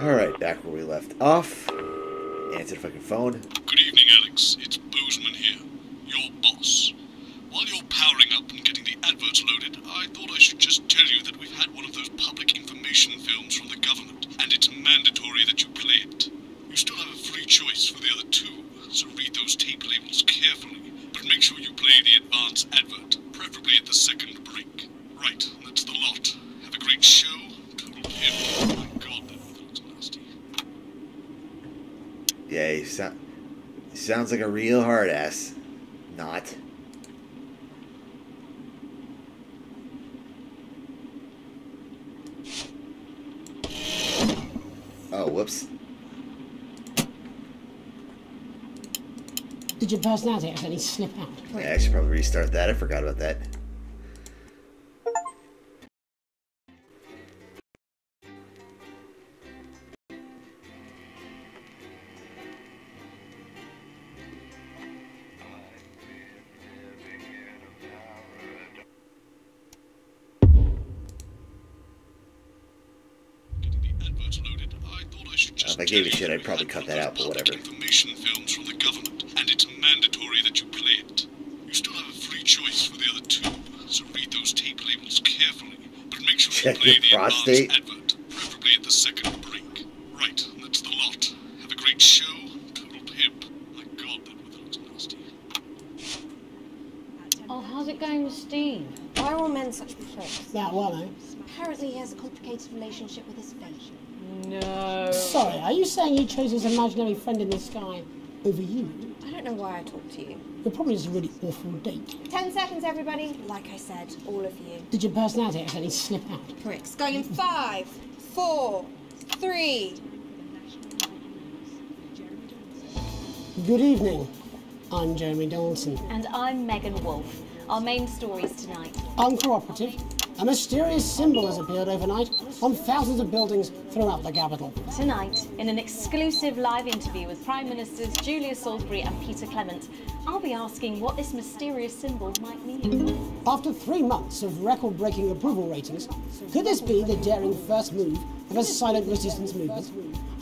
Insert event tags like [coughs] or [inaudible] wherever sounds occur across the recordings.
Alright, back where we left off. Answer the fucking phone. Good evening, Alex. It's Bozeman here, your boss. While you're powering up and getting the adverts loaded, I thought I should just tell you that we've had one of those public information films from the government, and it's mandatory that you play it. You still have a free choice for the other two, so read those tape labels carefully. But make sure you play the advance advert, preferably at the second break. Right, that's the lot. Have a great show. Total. My god, that weather looks nasty. Yeah, he, so- sounds like a real hard ass. Not. Oh, whoops. Did your personality accidentally slip out? Yeah, I should probably restart that. I forgot about that. Gave a shit, I'd probably cut that out, but whatever. Information films from the government, and it's mandatory that you play it. You still have a free choice for the other two, so read those tape labels carefully. But make sure Check you [laughs] play your the prostate. advance advert, preferably at the second break. Right, that's the lot. Have a great show. Total pimp. My god, that weather looks nasty. Oh, how's it going with Steve? Why are all men such pricks? That one, eh? Apparently he has a complicated relationship with his fate. No. Sorry, are you saying he chose his imaginary friend in the sky over you? I don't know why I talked to you. You're probably just a really awful date. Ten seconds, everybody. Like I said, all of you. Did your personality accidentally slip out? Pricks. Going in five, four, three. Good evening. I'm Jeremy Dawson. And I'm Megan Wolf. Our main stories tonight. Uncooperative. A mysterious symbol has appeared overnight on thousands of buildings throughout the capital. Tonight, in an exclusive live interview with Prime Ministers Julia Salisbury and Peter Clement, I'll be asking what this mysterious symbol might mean. After three months of record breaking approval ratings, could this be the daring first move of a silent resistance movement?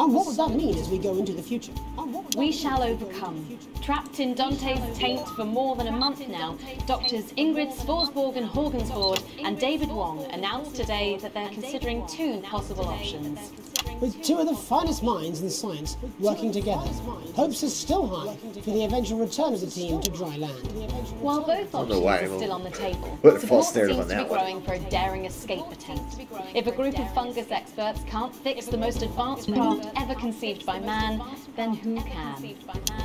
And what would that mean as we go into the future? And what would that We shall as we go into the overcome. Trapped in Dante's taint for more than a month now, doctors Ingrid Sporsborg and Horgensvoord and David Wong announced today that they're considering two possible options. With two of the finest minds in science working together, hopes are still high for the eventual return of the team to dry land. While both options are still on the table, [laughs] support seems to be growing for a daring escape attempt. If a group of fungus experts can't fix the most advanced craft ever conceived by man, then who can?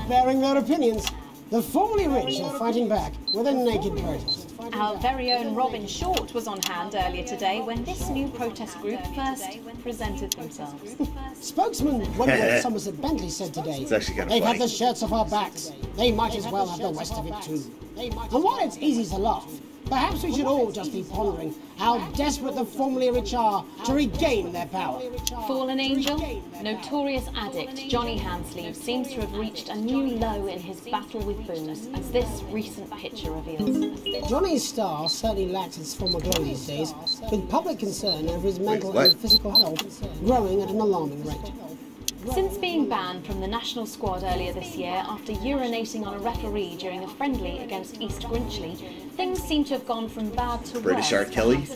Bearing their opinions, the formerly rich are fighting back with a naked protest. Our very own Robin Short was on hand earlier today when this new protest group first presented themselves. [laughs] Spokesman Wentworth [laughs] Somerset Bentley said today, It's actually kinda they've had the shirts off our backs. They might as well have the rest of it too. And while it's easy to laugh, perhaps we should all just be pondering how desperate the formerly rich are to regain their power. Fallen Angel, notorious addict Johnny Hansleeve seems to have reached a new low in his battle with booze, as this recent picture reveals. Johnny's star certainly lacks its former glow these days, with public concern over his mental what? and physical health growing at an alarming rate. Since being banned from the national squad earlier this year after urinating on a referee during a friendly against East Grinchley, things seem to have gone from bad to British worse R. for Kelly?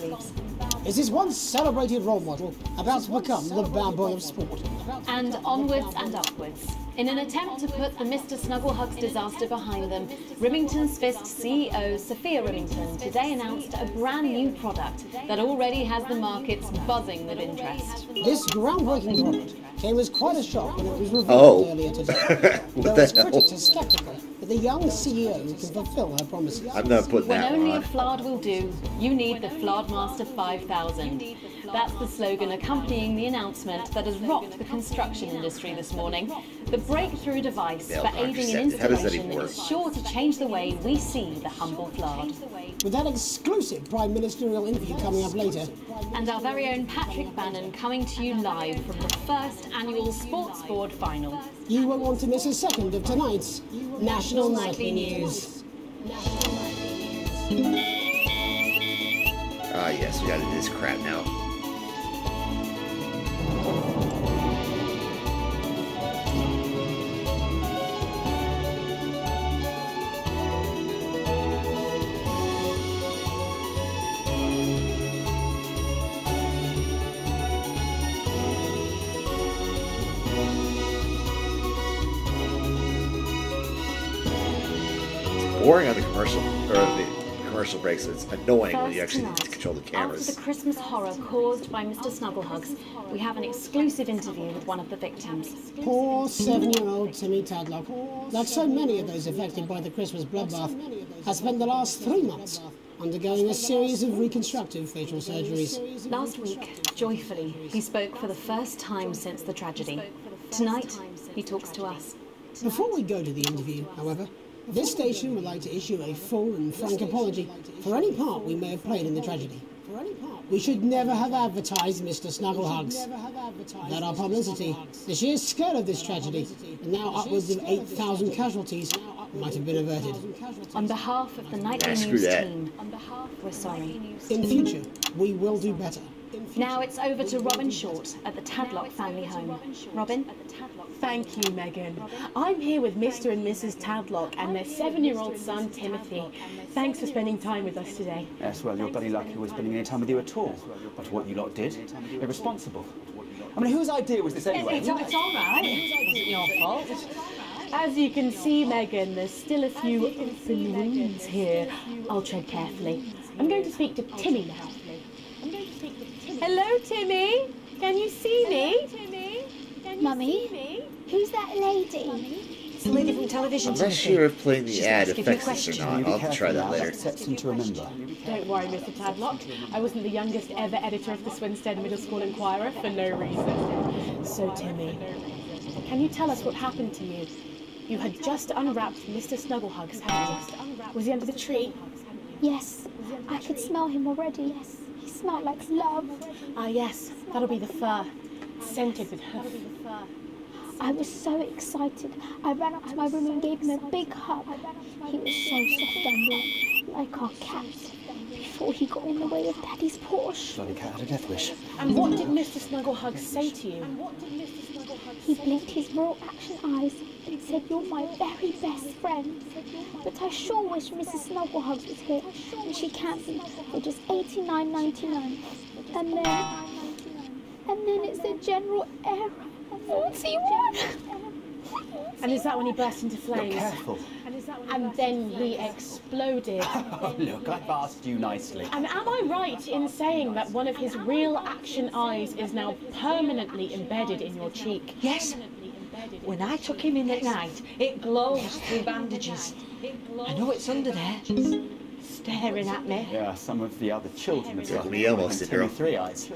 Is his once celebrated role model about to become the bad boy of sport? And onwards and upwards. In an attempt to put the Mr. Snugglehugs disaster behind them, Remington's Fist CEO Sophia Remington today announced a brand new product that already has the markets buzzing with interest. This groundbreaking product came as quite a shock when it was revealed Oh. earlier today. [laughs] What Though the its hell? critics are sceptical that the young CEO can fulfill her promises. I'm not putting When that only one a on. Flard will do, you need the Flardmaster 5000. That's the slogan accompanying the announcement that has rocked the construction industry this morning. The breakthrough device Male for aiding in contraceptive. How does that installation even is sure to change the way we see the humble Flard. With that exclusive prime ministerial interview coming up later, And our very own Patrick Bannon coming to you live from the first annual Sports Board final. You won't want to miss a second of tonight's National Nightly News. Ah, yes, we gotta do this crap now. Boring on the commercial or the commercial breaks. It's annoying when you actually need to tonight, control the cameras. After the Christmas horror caused by Mr. Snugglehugs, we have an exclusive interview with one of the victims. Poor seven-year-old Timmy Tadlock, like so many of those affected by the Christmas bloodbath, has spent the last three months undergoing a series of reconstructive facial surgeries. Last week, joyfully, he spoke for the first time since the tragedy. Tonight, he talks to us. Before we go to the interview, however, this station would like to issue a full and frank apology for any part we may have played in the tragedy. We should never have advertised Mr. Snugglehugs. that our publicity, the sheer scale of this tragedy, and now upwards of 8,000 casualties, might have been averted. On behalf of the Nightly News that. team, we're sorry. In the future, we will do better. Now it's over to Robin Short at the Tadlock family home. Robin? Thank you, Megan. I'm here with Mr. and Mrs. Tadlock and their seven-year-old son, Timothy. Thanks for spending time with us today. Yes, well, you're bloody lucky we're spending any time with you at all. But what you lot did, irresponsible. I mean, whose idea was this anyway? It's, it's all right. It wasn't your fault. As you can see, Megan, there's still a few open wounds here. I'll tread carefully. I'm going to speak to Timmy now. I'm going to speak to Timmy. Hello, Timmy. Can you see me? Timmy, can you Mummy? See me? Who's that lady? It's the lady from television. I'm not sure if playing the She's ad asking you a affects this or question. not. I'll have to try that now, later. Sets them to remember. Don't worry, Mr. Tadlock. I wasn't the youngest ever editor of the Swinstead Middle School Inquirer for no reason. So, Timmy, can you tell us what happened to you? You had just unwrapped Mr. Snugglehugs, hadn't you? Was he under the tree? Yes, I could smell him already. Yes, he smelled like love. Ah, yes, that'll be the fur. Scented with hoof. I was so excited. I ran up to my room and gave him a big hug. He was so soft and warm, like our cat, before he got in the way of Daddy's Porsche. Bloody cat had a death wish. And what did Mr. Snugglehugs say to you? He blinked his raw action eyes and said, You're my very best friend. But I sure wish Mrs. Snugglehugs was here, and she can't be for just eighty-nine ninety-nine. And then, and then it's a general error. Forty-one. And is that when he burst into Look flames? careful. And then he exploded. Oh, [laughs] look, I've asked you nicely. And am I right in saying that one of his real action eyes is now permanently embedded in your cheek? Yes. When I took him in at night, it glows through bandages. I know it's under there. Staring at me. Yeah, some of the other children have Took got me it. almost, And did, girl. Timmy three eyes.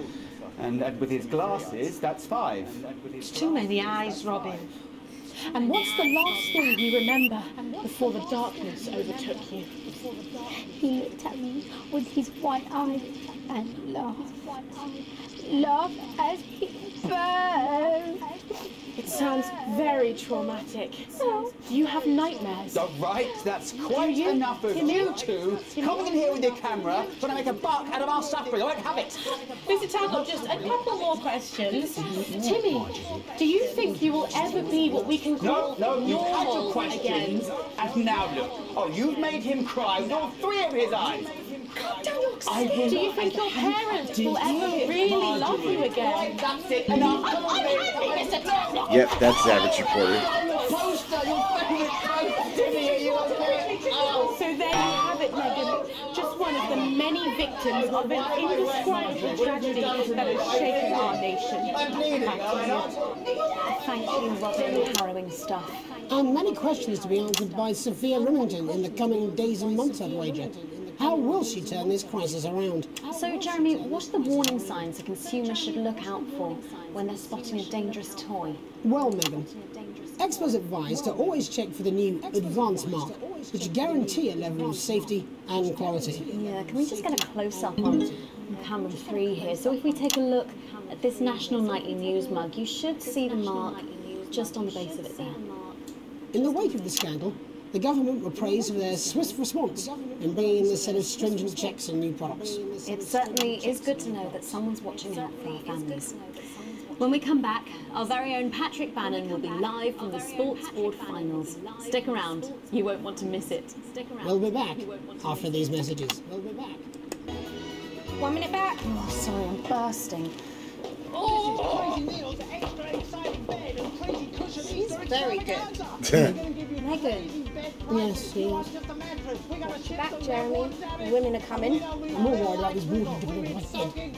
And uh, with his glasses, that's five. It's too many eyes, Robin. And what's the last thing you remember before the darkness overtook you? He looked at me with his one eye and laughed. Laughed as he burned. It sounds very traumatic. Do you have nightmares? All right, that's quite you? enough of you you? two Can coming you? in here with your camera, trying to make a buck out of our suffering. I won't have it. Mr. Tadlock, just a couple more questions. Timmy, do you think you will ever be what we can No, call no, you've had your normal questions, again? and now look. Oh, you've made him cry with all three of his eyes. I will Do you think your parents will ever really love you again? That's it. Enough. Come on, Mr. Yep, that's the average reporter. Poster, your favourite poster, Timmy, are you okay? So there you have it, Megan. Just one of the many victims of an indescribable tragedy that has shaken our nation. I'm bleeding, am I not? Thank you, Robin. Harrowing stuff. And many questions to be answered by Sophia Remington in the coming days and months, I'd wager. How will she turn this crisis around? So, Jeremy, what are the warning signs a consumer should look out for when they're spotting a dangerous toy? Well, Megan, experts advise to always check for the new Advance mark, which guarantee a level of safety and quality. Yeah, can we just get a close up on camera three here? So, if we take a look at this National Nightly News mug, you should see the mark just on the base of it there. In the wake of the scandal, the government were praised for their swift response in bringing in this set of stringent checks on new products. It certainly is good to know that someone's watching out for our families. When we come back, our very own Patrick Bannon will be live from the Sports Board finals. Stick around, you won't want to miss it. Stick around. We'll be back after these messages. We'll be back. One minute back. Oh, sorry, I'm bursting. She's very good. Megan. Yes. Watch your back, Jeremy. The women are coming. I'm more worried about this water on my head.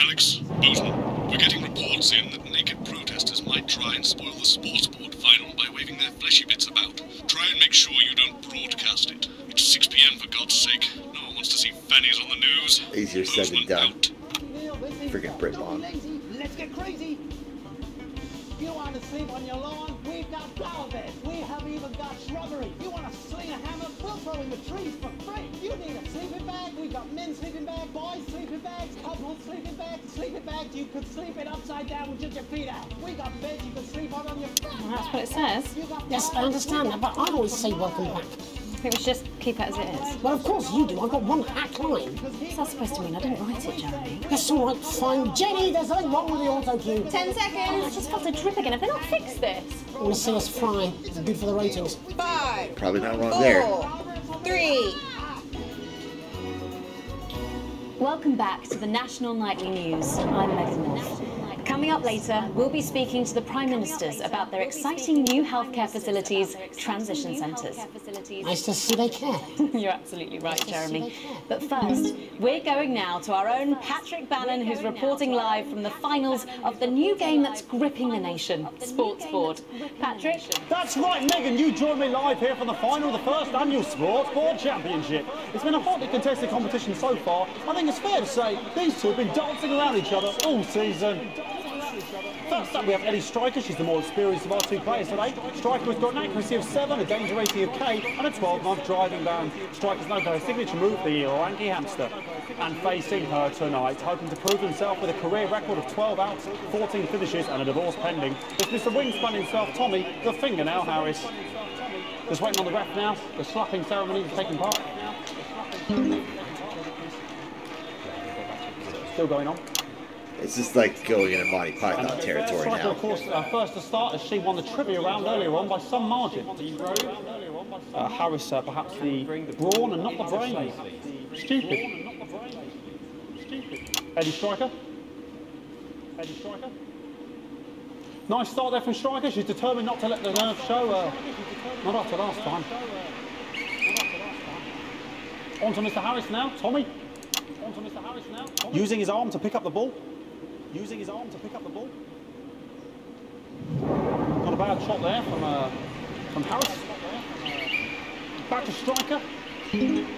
Alex, Bozeman, we're getting reports in that naked protesters might try and spoil the sports board final by waving their fleshy bits about. Try and make sure you don't broadcast it. It's 6 p.m. for God's sake. No one wants to see fannies on the news. Easier said than done. out. Freaking Brit Bond. Let's get crazy. You want to sleep on your lawn? We've got flower beds. We have even got shrubbery. You want to sling a hammer? We'll throw in the trees for free. You need a sleeping bag? We've got men's sleeping bags, boys sleeping bags, couple sleeping bags, sleeping bags. You could sleep it upside down with just your feet out. We got beds you can sleep on on your back. Well, that's what it says. Yes, I understand that, but I always say welcome back. I think we should just keep it as it is. Well, of course you do. I've got one hack line. What's that supposed to mean? I didn't write it, Jeremy. That's all right, fine. Jenny, there's nothing wrong with the auto cue. Ten Oh, I just felt a drip again. Have they not fixed this? I want to see us fry. It's good for the ratings. Five. Probably not wrong there. Four. Three. Welcome back to the National Nightly News. I'm Megan North. Coming up later, we'll be speaking to the Prime Ministers about their exciting new healthcare facilities, transition centres. Nice to see they care. [laughs] You're absolutely right, Jeremy. But first, we're going now to our own Patrick Bannon, who's reporting live from the finals of the new game that's gripping the nation, Sports Board. Patrick? That's right, Megan. You join me live here for the final of the first annual Sports Board Championship. It's been a hotly contested competition so far. I think it's fair to say these two have been dancing around each other all season. First up, we have Ellie Striker. She's the more experienced of our two players today. Striker has got an accuracy of 7, a danger rating of K, and a 12-month driving ban. Striker's known for her signature move, the Orangi hamster. And facing her tonight, hoping to prove himself with a career record of 12 outs, 14 finishes, and a divorce pending, is Mr. Wingspan himself, Tommy, the fingernail Harris. Just waiting on the ref now. The slapping ceremony is taking part. Still going on. It's just like going into Monty Python territory now. of course, uh, first to start as she won the trivia round earlier on by some margin. Uh, Harris, uh, perhaps the brawn and not the brain. Stupid. Eddie Striker. Eddie Striker. Nice start there from Striker. She's determined not to let the nerves show. Uh, not after last time. On to Mr. Harris now. Tommy. On to Mr. Harris now. Tommy. Using his arm to pick up the ball. Using his arm to pick up the ball. Not a bad shot there from uh, from Harris. Back to striker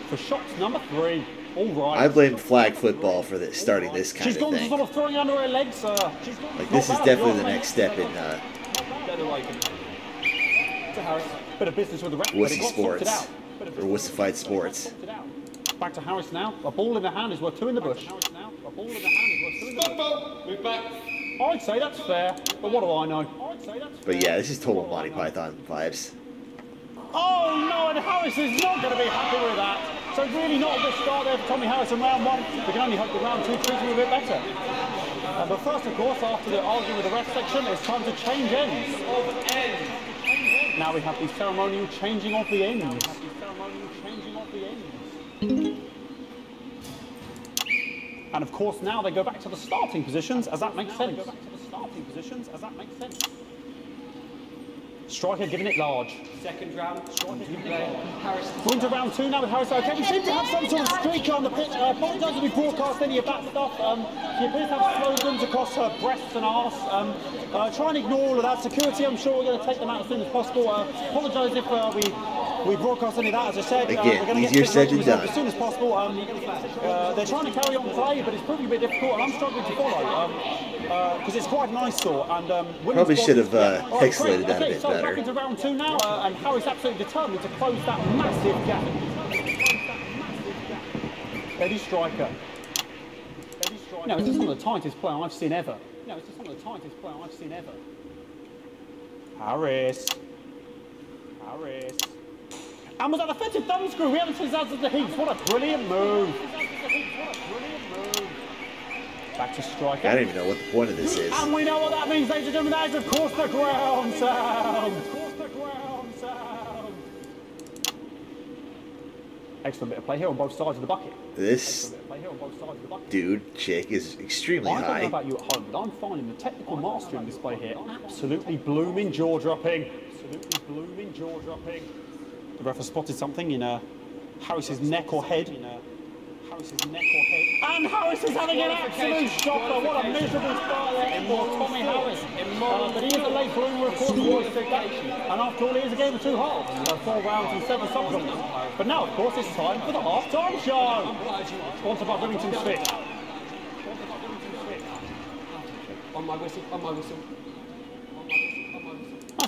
for shot number three. All right. I blame flag football for this, starting this kind She's of thing. sort of throwing under her legs. Uh, she's Like this is definitely the next step in uh, Dead away. To Harris. Bit of business with the ref. but it wussy sports or wussified sports. Back to Harris now. A ball in the hand is worth two in the bush. A ball in the hand is worth two in the bush. Move back. I'd say that's fair, but what do I know? I'd say that's But yeah, this is total Monty Python vibes. Oh no, and Harris is not going to be happy with that. So really not a good start there for Tommy Harris in round one. We can only hope that round two treats him a bit better. Uh, but first, of course, after the argument with the ref section, it's time to change ends. Now we have the ceremonial changing of the ends. And of course, now they go back to the starting positions, as that makes sense. Go back to the Starting positions, as that makes sense. Striker giving it large. Second round, Striker We're into round two now with Harris. Okay, we seem to have some sort of streak on the pitch. Uh, apologise if we broadcast any of that stuff. Um, she appears to have slogans across her breasts and arse. Um, uh, try and ignore all of that. Security, I'm sure we're going to take them out as soon as possible. Uh, apologise if uh, we we broadcast any of that. As I said, uh, Again, we're going to easier get said than done. as soon as possible. Um, uh, they're trying to carry on play, but it's proving a bit difficult, and I'm struggling to follow because it's quite an eyesore. And um, Probably should have, uh, Yeah. Pixelated great. that a bit so better. Back into round two now, uh, and Harry's absolutely determined to close that massive gap. Eddie Striker. Eddie Striker. No, it's just one of the tightest player I've seen ever. No, it's just one of the tightest player I've seen ever. Harris. Harris. And was that the fetid thumb screw? We haven't seen that since the Heats. What a brilliant move. Back to striker. I don't even know what the point of this is. And we know what that means, ladies and gentlemen. That is, of course, the ground sound. Of course, the ground sound. Excellent bit of play here on both sides of the bucket. This Bit of play here on both sides of the bucket. dude, chick is extremely I don't know high. about you at home, but I'm finding the technical mastery mastering display here absolutely blooming jaw dropping. Absolutely blooming jaw dropping. The ref has spotted something in uh, Harris's neck or head. Harris's neck or head. And Harris is having an absolute shocker. What a miserable start there for Tommy Harris. Uh, but he is a late bloomer, of course, we always said that. And after all, it is a game of two halves. Uh, four rounds and seven supplements. But now, of course, it's time for the half-time show. Sponsored by Remington Smith. On my whistle, on my whistle.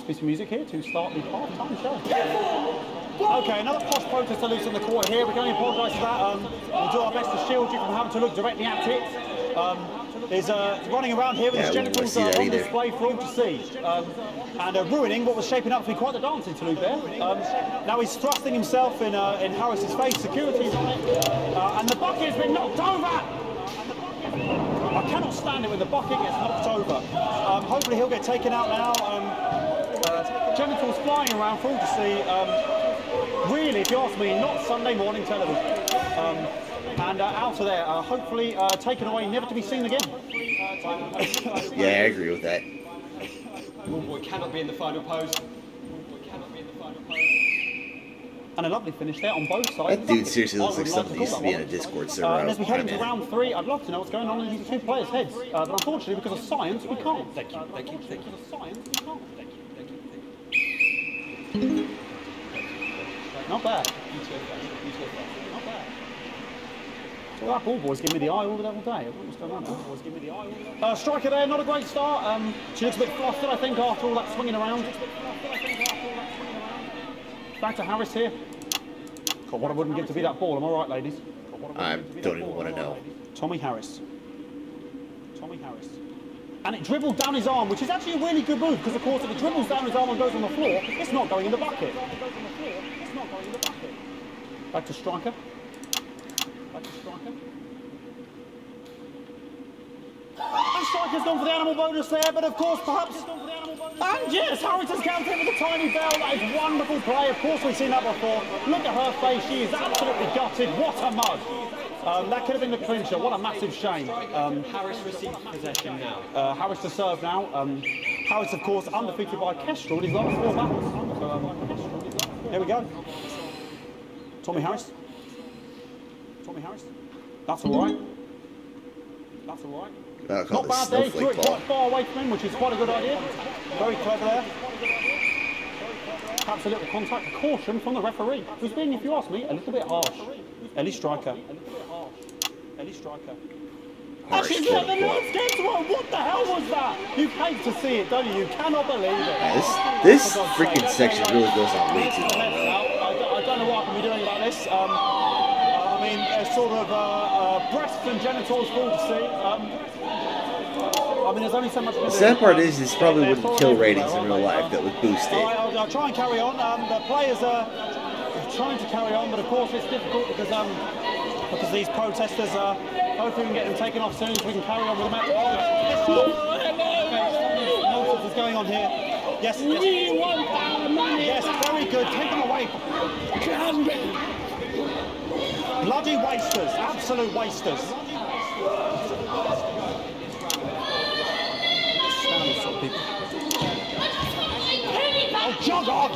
Nice piece of music here to start the half-time show. Okay, another posh protester loose on the court here. We can only apologise for that. Um, we'll do our best to shield you from having to look directly at it. Um, is uh, running around here with Yeah, his genitals uh, on either. display for all to see. Um, and uh, ruining what was shaping up to be quite the dance interlude there. Um, now he's thrusting himself in, uh, in Harris's face. security's on it. Uh, and the bucket has been knocked over! I cannot stand it when the bucket gets knocked over. Um, hopefully he'll get taken out now. Uh, genitals flying around for all to see. Um, really, if you ask me, not Sunday morning television. Um, and uh, out of there, uh, hopefully uh, taken away, never to be seen again. [laughs] Yeah, I agree with that. Boy cannot be in the final pose. Boy cannot be in the final pose. And a lovely finish there on both sides. That dude seriously I looks like would somebody to used to be that in a. Discord server. Uh, and as we head into in. round three, I'd love to know what's going on in these two players' heads. Uh, but unfortunately, because of science, we can't. Thank you, thank you, thank you. Because of science, we can't. Thank you, thank you, thank you. Not bad. Not bad. So that ball boy's giving me the eye all the double day. What's going on there? Uh, striker there, not a great start. Um, she looks a bit flustered, I think, after all that swinging around. Back to Harris here. God, what I wouldn't give to be that ball. Am I right, ladies? I wouldn't give to be don't even I right, know. Tommy Harris. Tommy Harris. And it dribbled down his arm, which is actually a really good move, because of course if it dribbles down his arm and goes on the floor, it's not going in the bucket. Back to striker. Back to striker. And striker's gone for the animal bonus there, but of course perhaps. And yes, Harris has counted with a tiny bell. That is wonderful play. Of course we've seen that before. Look at her face. She is absolutely gutted. What a mug. Um, that could have been the clincher. What a massive shame. Um, Harris received possession now. uh, Harris to serve now. Um, Harris, of course, undefeated by Kestrel in his last four battles. Um, here we go. Tommy Harris. Tommy Harris. That's all right. That's all right. I'll Not bad there. Threw it quite far away from him, which is quite a good idea. Very clever there. Perhaps a little contact caution from the referee, who's being, if you ask me, a little bit harsh. Ellie Striker. Ellie Striker. Harsh She's let the kick. nuts get to her. What the hell was that? You hate to see it, don't you? You cannot believe it. Yeah, this this freaking section really goes on way too long. Let's though. out. I, don't- know what I can be doing about this. Um, I mean, uh, sort of uh, uh, breasts and genitals for all to see. Um, I mean, there's only so much. The sad part is this probably wouldn't kill ratings in real life. That would boost it. right, I'll, I'll try and carry on. Um, the players are trying to carry on, but of course it's difficult because um, because these protesters are. Hopefully we can get them taken off soon so we can carry on with the match. Oh, okay, oh, nonsense is going on here. Yes, yes. We want our money Yes, very good. Take them away. Bloody wasters. Absolute wasters. Oh, jog on!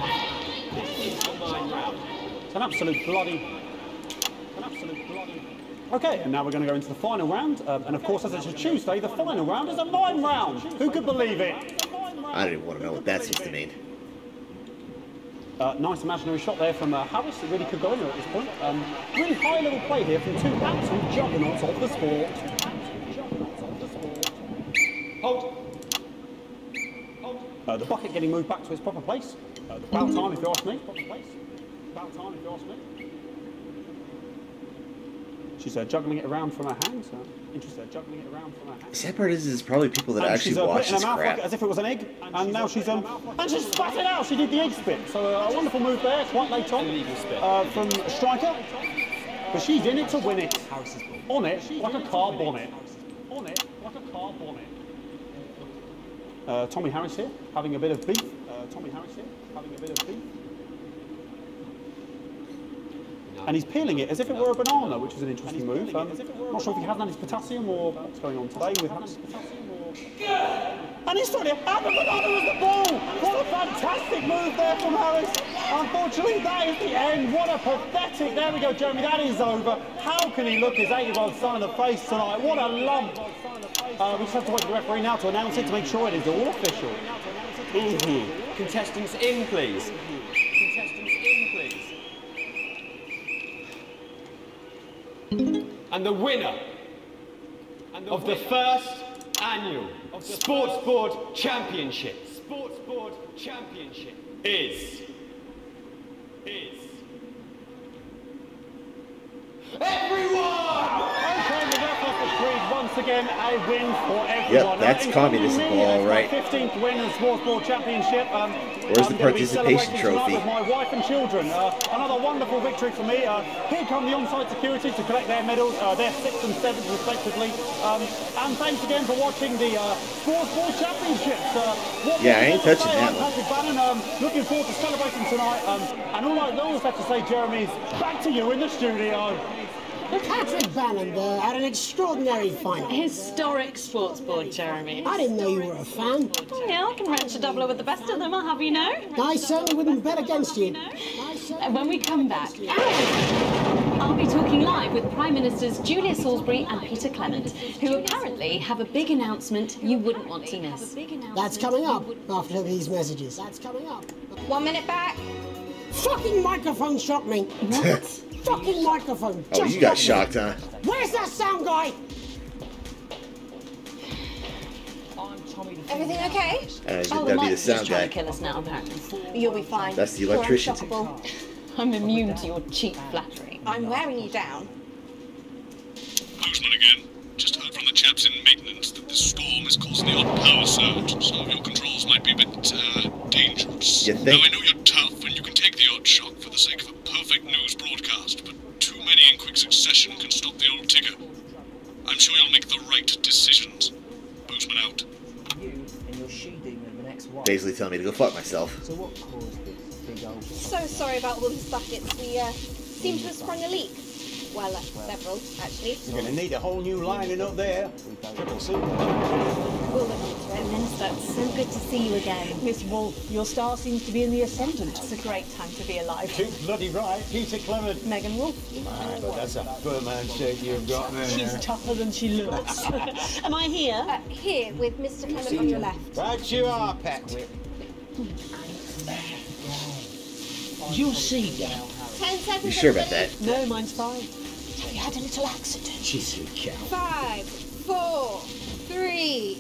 It's an absolute bloody. An absolute bloody. Okay, and now we're going to go into the final round. Um, and of course, as it's a Tuesday, the final round is a mime round. Who could believe it? I don't even want to know what that's supposed to mean. Uh, nice imaginary shot there from uh, Harris. It really could go in at this point. Um, really high level play here from two absolute juggernauts of the sport. Hold. Uh, the bucket getting moved back to its proper place. Uh, about time, if you ask me. Proper place. About time, if you ask me. She's uh, juggling it around from her hands. Uh, interested, juggling it around from her hands. The sad part is, is probably people that And actually she's, uh, watch her this mouth like- as if it was an egg, and now she's um, and she's spat it out. She did the egg spit. So uh, a wonderful move there, quite late on, uh, from striker. But she's in it to win it. On it like a car bonnet. On it like a car bonnet. Uh, Tommy Harris here, having a bit of beef. Uh, Tommy Harris here, having a bit of beef. And he's peeling it as if it were a banana, which is an interesting move. Um, not sure if he hasn't had his potassium or what's going on today with and he's trying to have the banana as the ball. What a fantastic move there from Harris. Unfortunately, that is the end. What a pathetic. There we go, Jeremy. That is over. How can he look his 80-year-old son in the face tonight? What a lump. Uh, we just have to wait for the referee now to announce it to make sure it is all official. Mm-hmm. Contestants in, please. Contestants in, please. And the winner of the first annual Sports Board Championship. Sports Board Championship is is everyone. Okay, the ref off the screen once again a win for everyone. Yep, that's Uh, communism me, ball, right. 15th win in Sports Board Championship. Um, Where's the participation trophy? With my wife and children. Uh, another wonderful victory for me. Uh, here come the on-site security to collect their medals, uh, their sixth and seventh respectively. Um, and thanks again for watching the uh, Sports Board Championships. Uh, Yeah, I ain't to touching that one. Patrick Bannon. Um, looking forward to celebrating tonight. Um, and all I always have to say, Jeremy, is back to you in the studio. Patrick Bannon there had an extraordinary final. Historic sports board, Jeremy. I didn't know you were a fan. Yeah, I can wrench a doubler with the best of them, I'll have you know. I certainly wouldn't bet against you. When we come back, I'll be talking live with Prime Ministers Julia Salisbury and Peter Clement, who apparently have a big announcement you wouldn't want to miss. That's coming up after these messages. That's coming up. One minute back. Fucking microphone shocked me. What? Fucking microphone. Oh, just you got shocked me. huh? Where's that sound guy? Everything okay? Uh, Oh, that'd be the mic's sound just guy. to kill us now, apparently. You'll be fine. That's the You're electrician. [laughs] I'm immune to your cheap flattery. I'm wearing you down. Postman again. Just heard from the chaps in maintenance that this storm is causing the odd power surge. Some of your controls might be a bit uh, dangerous. You Now think? I know you're tough and you can take the odd shock for the sake of a perfect news broadcast, but too many in quick succession can stop the old ticker. I'm sure you'll make the right decisions. Postman out. You and your she-demon the next wife. Basically telling me to go fuck myself. So what caused this big old... So sorry about all these buckets. We uh, seem to have sprung a leak. Well, uh, several, actually. You're going to need a whole new lining up there. Triple super. We'll look into it. Minister, it's so good to see you again. Miss Wolf, your star seems to be in the ascendant. It's a great time to be alive. Too bloody right, Peter Clement. Megan Wolf. My, but that's a firm handshake you've got there. She's tougher than she looks. [laughs] Am I here? Uh, here, with Mr. Clement on your left. Right you are, pet. You'll see, Dad. Ten seconds. You sure about that? no, mine's fine. We had a little accident. She's a cow. Five, four, three.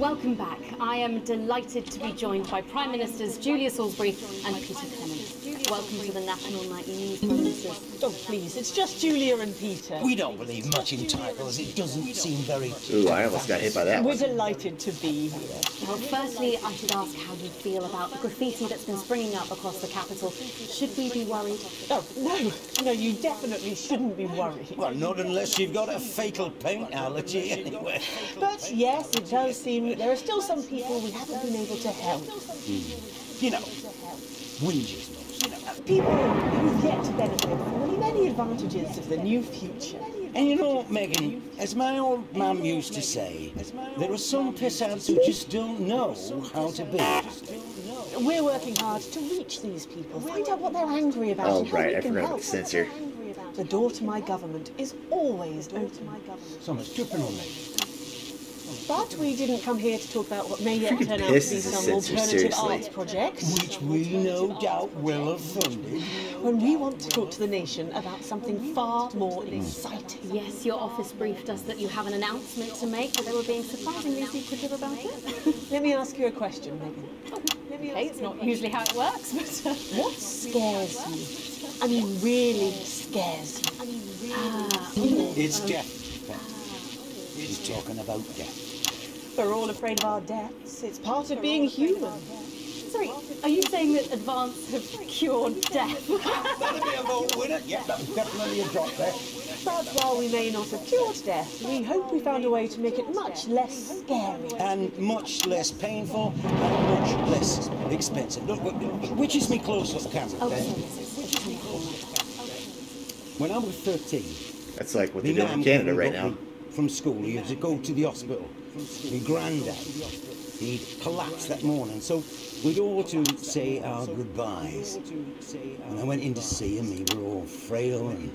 Welcome back. I am delighted to be joined by Prime Ministers Julia Salisbury and Peter Clement. Welcome to the National Nightly News, Prime Ministers. Oh, please, it's just Julia and Peter. We don't believe much in titles. It doesn't seem very... Ooh, I almost got hit by that We're one. delighted to be here. Well, firstly, I should ask how you feel about the graffiti that's been springing up across the capital. Should we be worried? Oh, no, no, you definitely shouldn't be worried. Well, not unless you've got a fatal paint allergy anyway. But yes, it does seem that there are still some people we haven't been able to help. Hmm. You know, whingers most. You know. People who've yet to benefit from the many advantages of the new future. And you know, Megan, as my old mum used to say, there are some pissouts who just don't know how to be. We're working hard to reach these people, find out what they're angry about. Oh, and how right, we I can forgot help. the censor. The door to my government is always open. Someone's tripping on me. But we didn't come here to talk about what may yet turn out to be some alternative seriously. arts project. Which we no doubt will have funded. When we want to talk to the nation about something far more Hmm. exciting. Yes, your office briefed us that you have an announcement to make, but they were being surprisingly secretive about it. [laughs] Let me ask you a question, Megan. Let Okay, it's not usually how it works, but... Uh, What scares you? I mean, really scares you. ah, It's death. He's talking about death. We're all afraid of our deaths. It's part of being human. sorry, are you saying that advance have cured death? [laughs] That'll be a vote winner. Yeah, that was definitely a drop there. But while we may not have cured death, we hope we found a way to make it much less scary. And much less painful and much less expensive. Look, look, which is me close-up camera? Oh, okay? When I was 13, That's like what my they're doing in Canada right now. From school, he had to go to the hospital. My granddad, he'd collapsed that morning, so we'd all to say our goodbyes. And I went in to see him. He were all frail and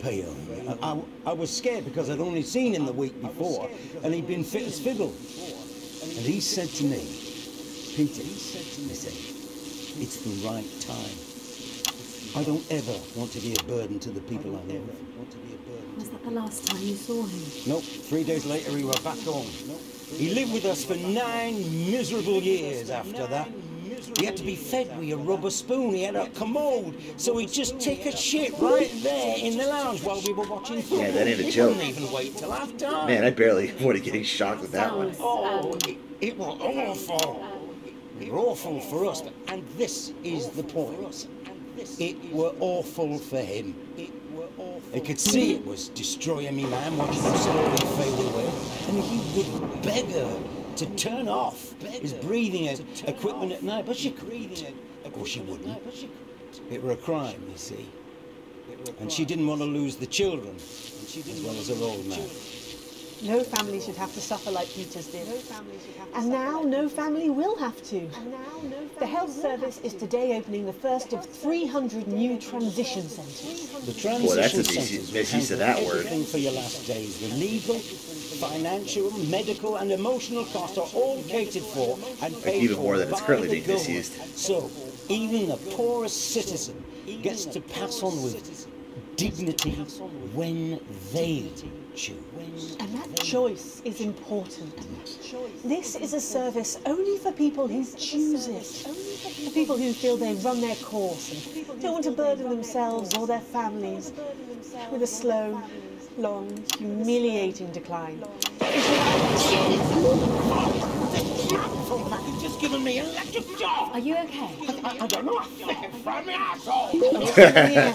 pale. I, I, I was scared because I'd only seen him the week before, and he'd been fit as fiddle. And he said to me, Peter, he said, it's the right time. I don't ever want to be a burden to the people I love. Was that the last time you saw him? Nope, three days later he were back home. He lived with us for nine miserable years after that. He had to be fed with a rubber spoon. He had a commode, so he'd just take a shit right there in the lounge while we were watching football. Yeah, that ain't a he joke. wouldn't even wait till half time. Man, I barely avoided getting shocked with that one. Oh, it, it was awful. It were awful for us, and this is the point. It were awful for him. I could see it was destroying me, man, watching him slowly fade away. And he would beg her to turn off his breathing equipment at night, but she couldn't. Of course she wouldn't. It were a crime, you see. And she didn't want to lose the children, as well as her old man. No family should have to suffer like Peter's did. And now no family will have to. The health service is today opening the first of 300 new transition centres. The transition Boy, that's a centres mis- misuse of that word. Everything for your last days. The legal, financial, medical, and emotional costs are all catered for and paid Like paid even more than it's currently the being misused. So even the poorest citizen gets to pass on with dignity when they choose. And that choice is important. This is a service only for people who choose it. For people who feel they've run their course and don't want to burden themselves or their families with a slow, long, humiliating decline. Just given me electric shock. Are you okay? I, I don't know. I think it's from my asshole. yeah,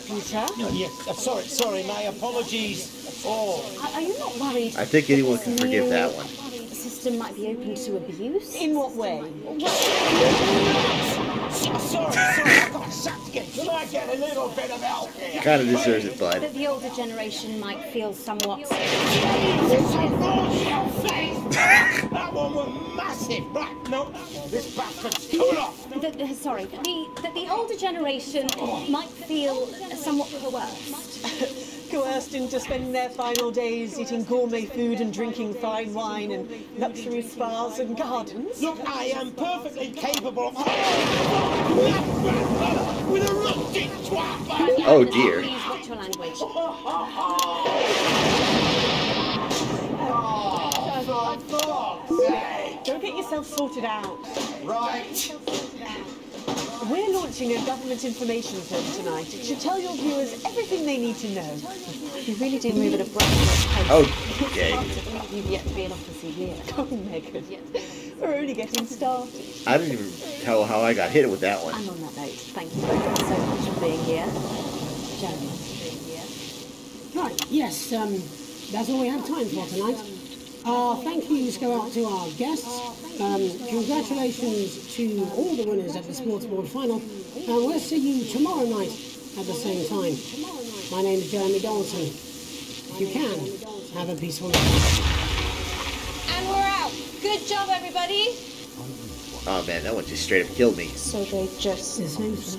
[laughs] No, yes. uh, sorry, sorry. My apologies. Oh. Are are you not worried? I think anyone can forgive that one. The system might be open to abuse. In what way? Sorry, sorry. I got sacked again. Can I get a little bit of help here? Kind of deserves it, bud. That the older generation might feel somewhat. [laughs] that one was massive. Right, no, this bastard's coming off. That, sorry, that the, that the older generation might feel somewhat coerced. [laughs] Coerced into spending their final days eating gourmet food and drinking fine wine and luxury spas and gardens. Look, I am perfectly capable of. With a rusty twat. Oh dear. Please watch your language. [laughs] Don't get yourself sorted out. Right. We're launching a government information film tonight. It should tell your viewers everything they need to know. You really do move at a breakneck pace. Oh, okay. You've yet to be an officer here. Oh, Megan. We're only getting started. I didn't even tell how I got hit with that one. And on that note, thank you so much for being here. Jeremy. Right, yes, um, that's all we have time for tonight. Our thank yous go out to our guests. Um, congratulations to all the winners at the Sports Board final. And we'll see you tomorrow night at the same time. My name is Jeremy Donaldson. If you can, have a peaceful night. And we're out. Good job, everybody. Oh man, that one just straight up killed me. So they just. His name's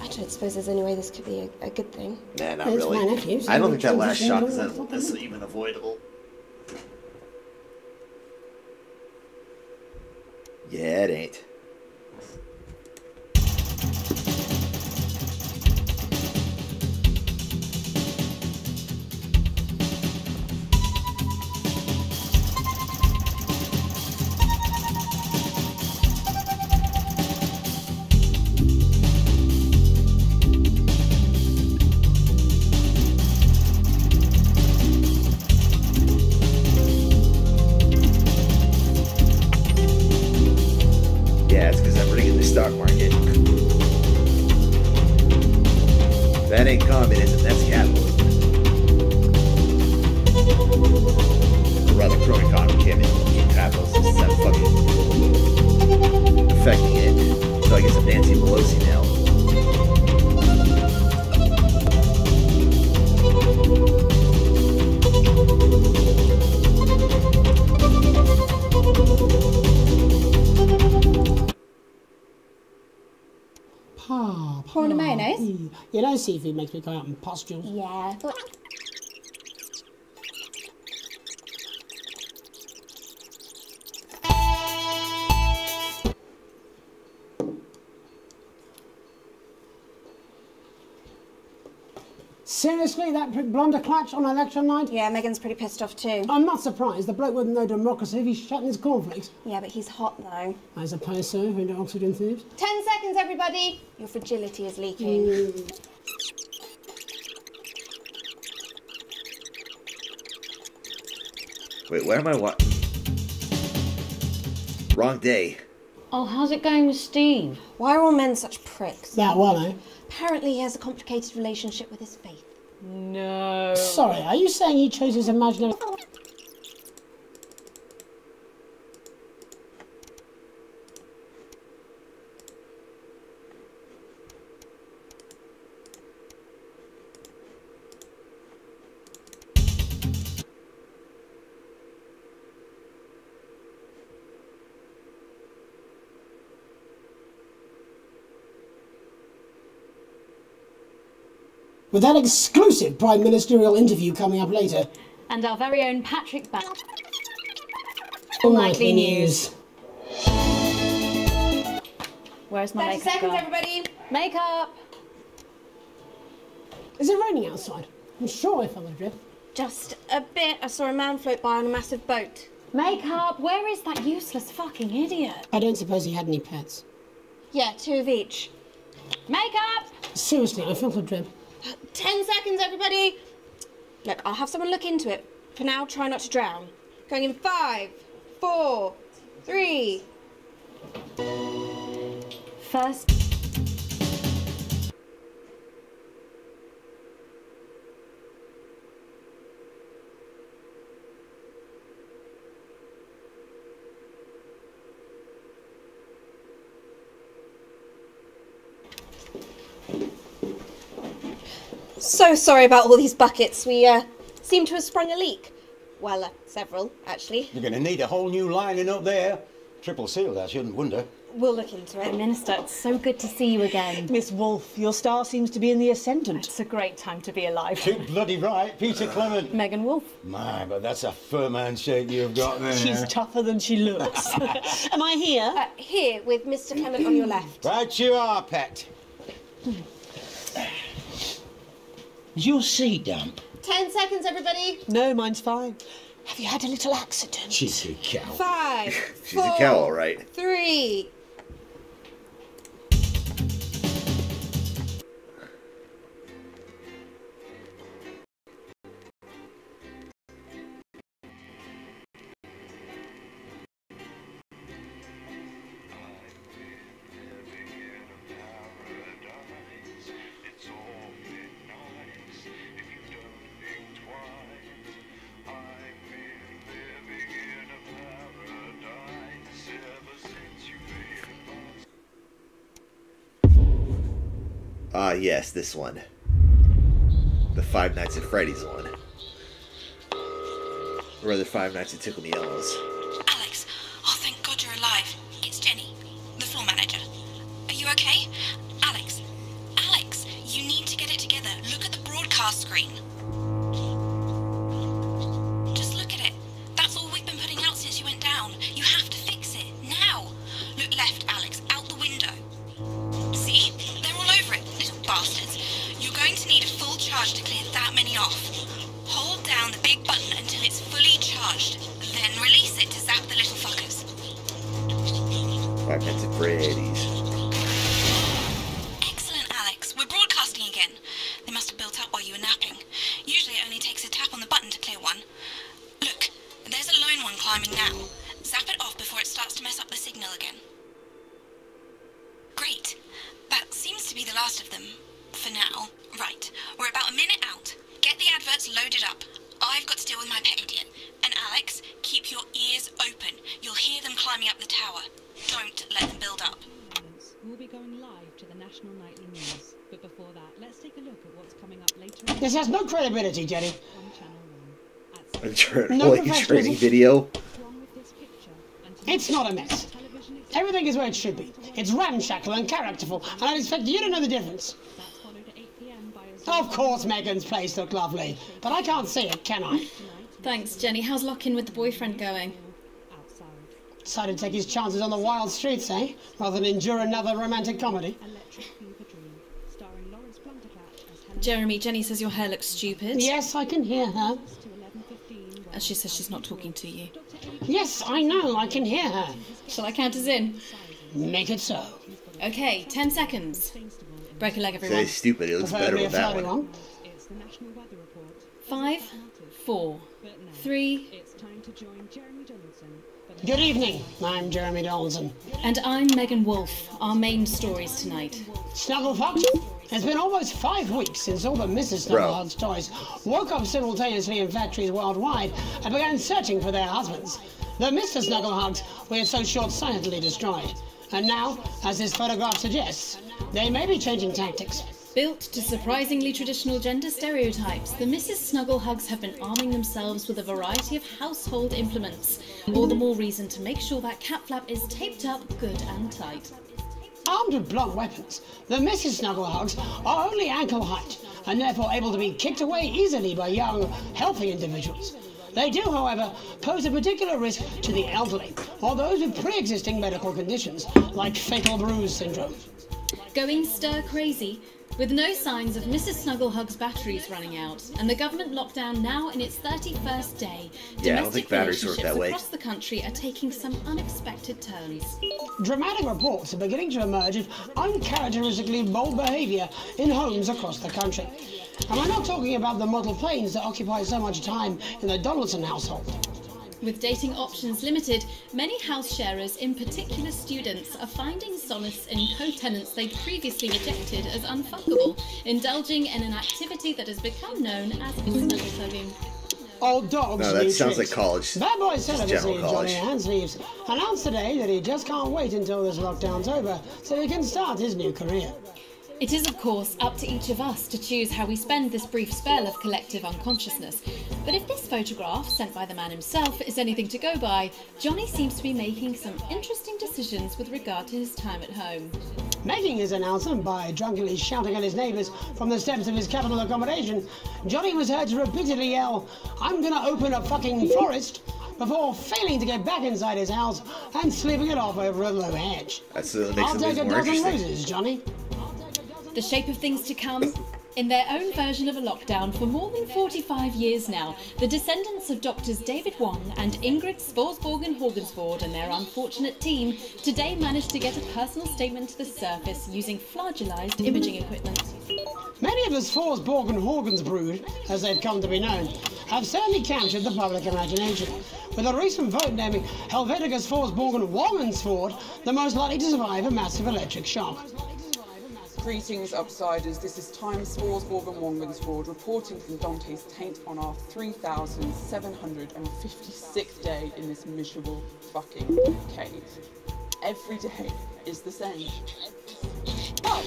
I don't suppose there's any way this could be a, a good thing. Nah, not It's really. my nephew, so I don't think that last shot to is that- that's even avoidable. Yeah, it ain't. Makes me go out in pustules. Yeah. Seriously, that Blunderclatch on election night? Yeah, Megan's pretty pissed off too. I'm not surprised. The bloke wouldn't know democracy if he's shutting his cornflakes. Yeah, but he's hot though. I suppose so, into oxygen thieves. Ten seconds, everybody. Your fragility is leaking. Mm. Wait, where am I? What? Wrong day. Oh, how's it going with Steve? Why are all men such pricks? That one, eh? Apparently, he has a complicated relationship with his faith. No. Sorry, are you saying he chose his imaginary... With that exclusive prime ministerial interview coming up later. And our very own Patrick Back. Nightly news. Where's my 30 makeup seconds, guy? everybody. Makeup! Is it raining outside? I'm sure I felt a drip. Just a bit. I saw a man float by on a massive boat. Makeup! Where is that useless fucking idiot? I don't suppose he had any pets. Yeah, two of each. Makeup! Seriously, I felt a drip. Ten seconds, everybody. Look, I'll have someone look into it. For now, try not to drown. Going in five, four, three. First. So sorry about all these buckets. We uh, seem to have sprung a leak. Well, uh, several, actually. You're going to need a whole new lining up there. Triple sealed, I shouldn't wonder. We'll look into it. Minister, it's so good to see you again. Miss Wolfe, your star seems to be in the ascendant. It's a great time to be alive. Too bloody right, Peter Clement. Megan Wolfe. My, but that's a firm handshake you've got there. She's tougher than she looks. [laughs] Am I here? Uh, here, with Mr. Clement on your left. Right you are, pet. Is your seat damp? Ten seconds, everybody. No, mine's fine. Have you had a little accident? She's a cow. Five, [laughs] She's a cow, all right. three. Ah, yes, this one. The Five Nights at Freddy's one. Or rather, Five Nights at Tickle Me Elmo's. Credibility, Jenny. on Channel 1. A tra- No like training video. It's not a mess. Everything is where it should be. It's ramshackle and characterful, and I expect you to know the difference. Of course, Megan's place looked lovely, but I can't see it, can I? Thanks, Jenny. How's lock-in with the boyfriend going? Decided to take his chances on the wild streets, eh? Rather than endure another romantic comedy. Jeremy, Jenny says your hair looks stupid. Yes, I can hear her. And she says she's not talking to you. Yes, I know, I can hear her. Shall I count us in? Make it so. Okay, ten seconds. Break a leg, everyone. Say stupid. It looks better Preferably a with that floaty one. Five, four, three. It's time to join Jeremy Donaldson. Good evening, I'm Jeremy Donaldson. And I'm Megan Wolfe. Our main stories tonight. Snugglefox? It's been almost five weeks since all the Mrs. Bro. Snugglefox toys woke up simultaneously in factories worldwide and began searching for their husbands. The Mr. Snugglehugs we had so short-sightedly destroyed. And now, as this photograph suggests, they may be changing tactics. Built to surprisingly traditional gender stereotypes, the Mrs. Snugglehugs have been arming themselves with a variety of household implements. All the more reason to make sure that cat flap is taped up good and tight. Armed with blunt weapons, the Mrs. Snugglehugs are only ankle height and therefore able to be kicked away easily by young, healthy individuals. They do, however, pose a particular risk to the elderly or those with pre-existing medical conditions like fatal bruise syndrome. Going stir crazy, with no signs of Mrs. Snugglehug's batteries running out, and the government lockdown now in its 31st day, Yeah, I don't domestic think batteries work relationships that way. across the country are taking some unexpected turns. Dramatic reports are beginning to emerge of uncharacteristically bold behaviour in homes across the country. And we're not talking about the model planes that occupy so much time in the Donaldson household. With dating options limited, many house sharers, in particular students, are finding solace in co-tenants they'd previously rejected as unfuckable, indulging in an activity that has become known as snuggle hugging. Old dogs. No, that sounds tricks. like college. Bad boy Just celibacy general Johnny college. Hansleeves announced today that he just can't wait until this lockdown's over so he can start his new career. It is, of course, up to each of us to choose how we spend this brief spell of collective unconsciousness. But if this photograph, sent by the man himself, is anything to go by, Johnny seems to be making some interesting decisions with regard to his time at home. Making his announcement by drunkenly shouting at his neighbours from the steps of his capital accommodation, Johnny was heard to repeatedly yell, I'm gonna open a fucking forest, before failing to get back inside his house and sleeping it off over a low hedge. That's uh, makes I'll the take a more dozen interesting. roses, Johnny. The shape of things to come. In their own version of a lockdown for more than 45 years now, the descendants of doctors David Wong and Ingrid Sporsborgen Horgensford and their unfortunate team today managed to get a personal statement to the surface using flagellized imaging equipment. Many of the Forsborg and Horgans brood, as they've come to be known, have certainly captured the public imagination, with a recent vote naming Helveticus Forsborg and Womensford the most likely to survive a massive electric shock. Greetings, Upsiders. This is Time Sporsborg and Wongmansford reporting from Dante's Taint on our 3,756th day in this miserable fucking cave. Every day is the same. But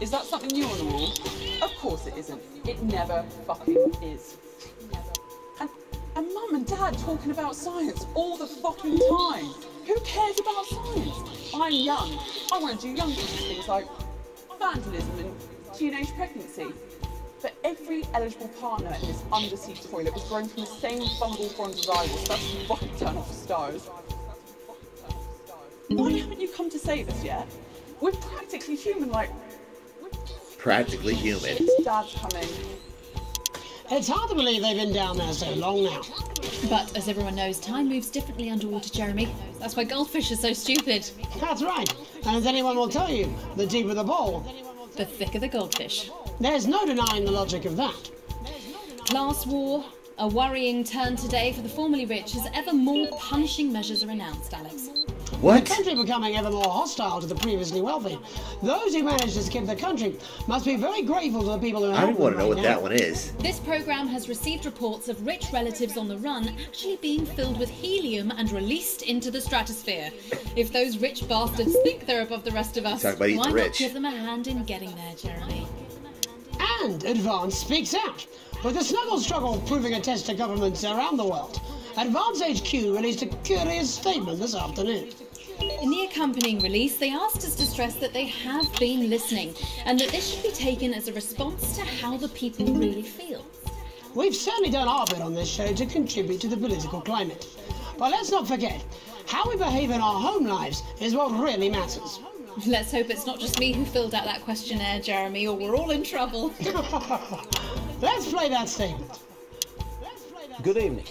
is that something new on the wall? Of course it isn't. It never fucking is. And, and Mum and Dad talking about science all the fucking time. Who cares about science? I'm young. I want to do young things like vandalism and teenage pregnancy. But every eligible partner in this undersea toilet was grown from the same fungal bronze as I was. That's a fucking turn off stars. Why haven't you come to save us yet? We're practically human, like Practically human. Dad's coming. It's hard to believe they've been down there so long now. But as everyone knows, time moves differently underwater, Jeremy. That's why goldfish are so stupid. That's right. And as anyone will tell you, the deeper the bowl, the thicker the goldfish. There's no denying the logic of that. Class war, a worrying turn today for the formerly rich as ever more punishing measures are announced, Alex. What? The country becoming ever more hostile to the previously wealthy. Those who managed to skip the country must be very grateful to the people who I helped don't want them to know right what now. that one is. This program has received reports of rich relatives on the run actually being filled with helium and released into the stratosphere. If those rich bastards think they're above the rest of us, Talk about why not rich. give them a hand in getting there, Jeremy? And Advance speaks out. With the snuggle struggle proving a test to governments around the world, Advance HQ released a curious statement this afternoon. In the accompanying release, they asked us to stress that they have been listening and that this should be taken as a response to how the people really feel. We've certainly done our bit on this show to contribute to the political climate. But let's not forget, how we behave in our home lives is what really matters. Let's hope it's not just me who filled out that questionnaire, Jeremy, or we're all in trouble. [laughs] Let's play that statement. Good evening.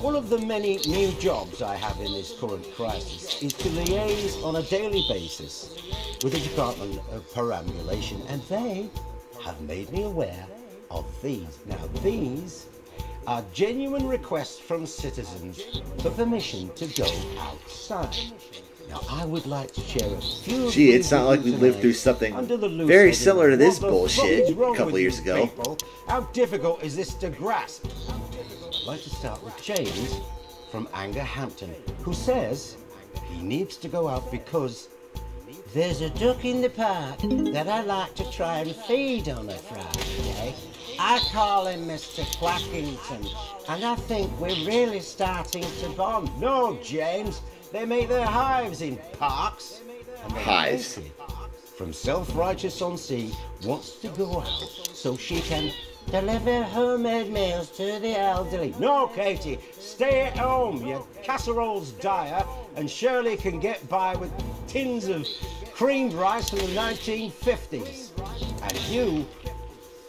One of the many new jobs I have in this current crisis is to liaise on a daily basis with the Department of Perambulation, and they have made me aware of these. Now, these are genuine requests from citizens for permission to go outside. Now, I would like to share a few. Gee, it's not like we lived through something under the loose very similar to this "What the fuck bullshit a couple years ago." people? How difficult is this to grasp? I'd like to start with James from Angerhampton, who says he needs to go out because there's a duck in the park that I like to try and feed on a Friday. I call him Mr. Quackington, and I think we're really starting to bond. No, James, they make their hives in parks. Hives. From self-righteous on sea wants to go out so she can deliver homemade meals to the elderly. No, Katie, stay at home. Your casserole's dire, and Shirley can get by with tins of creamed rice from the 1950s. And you,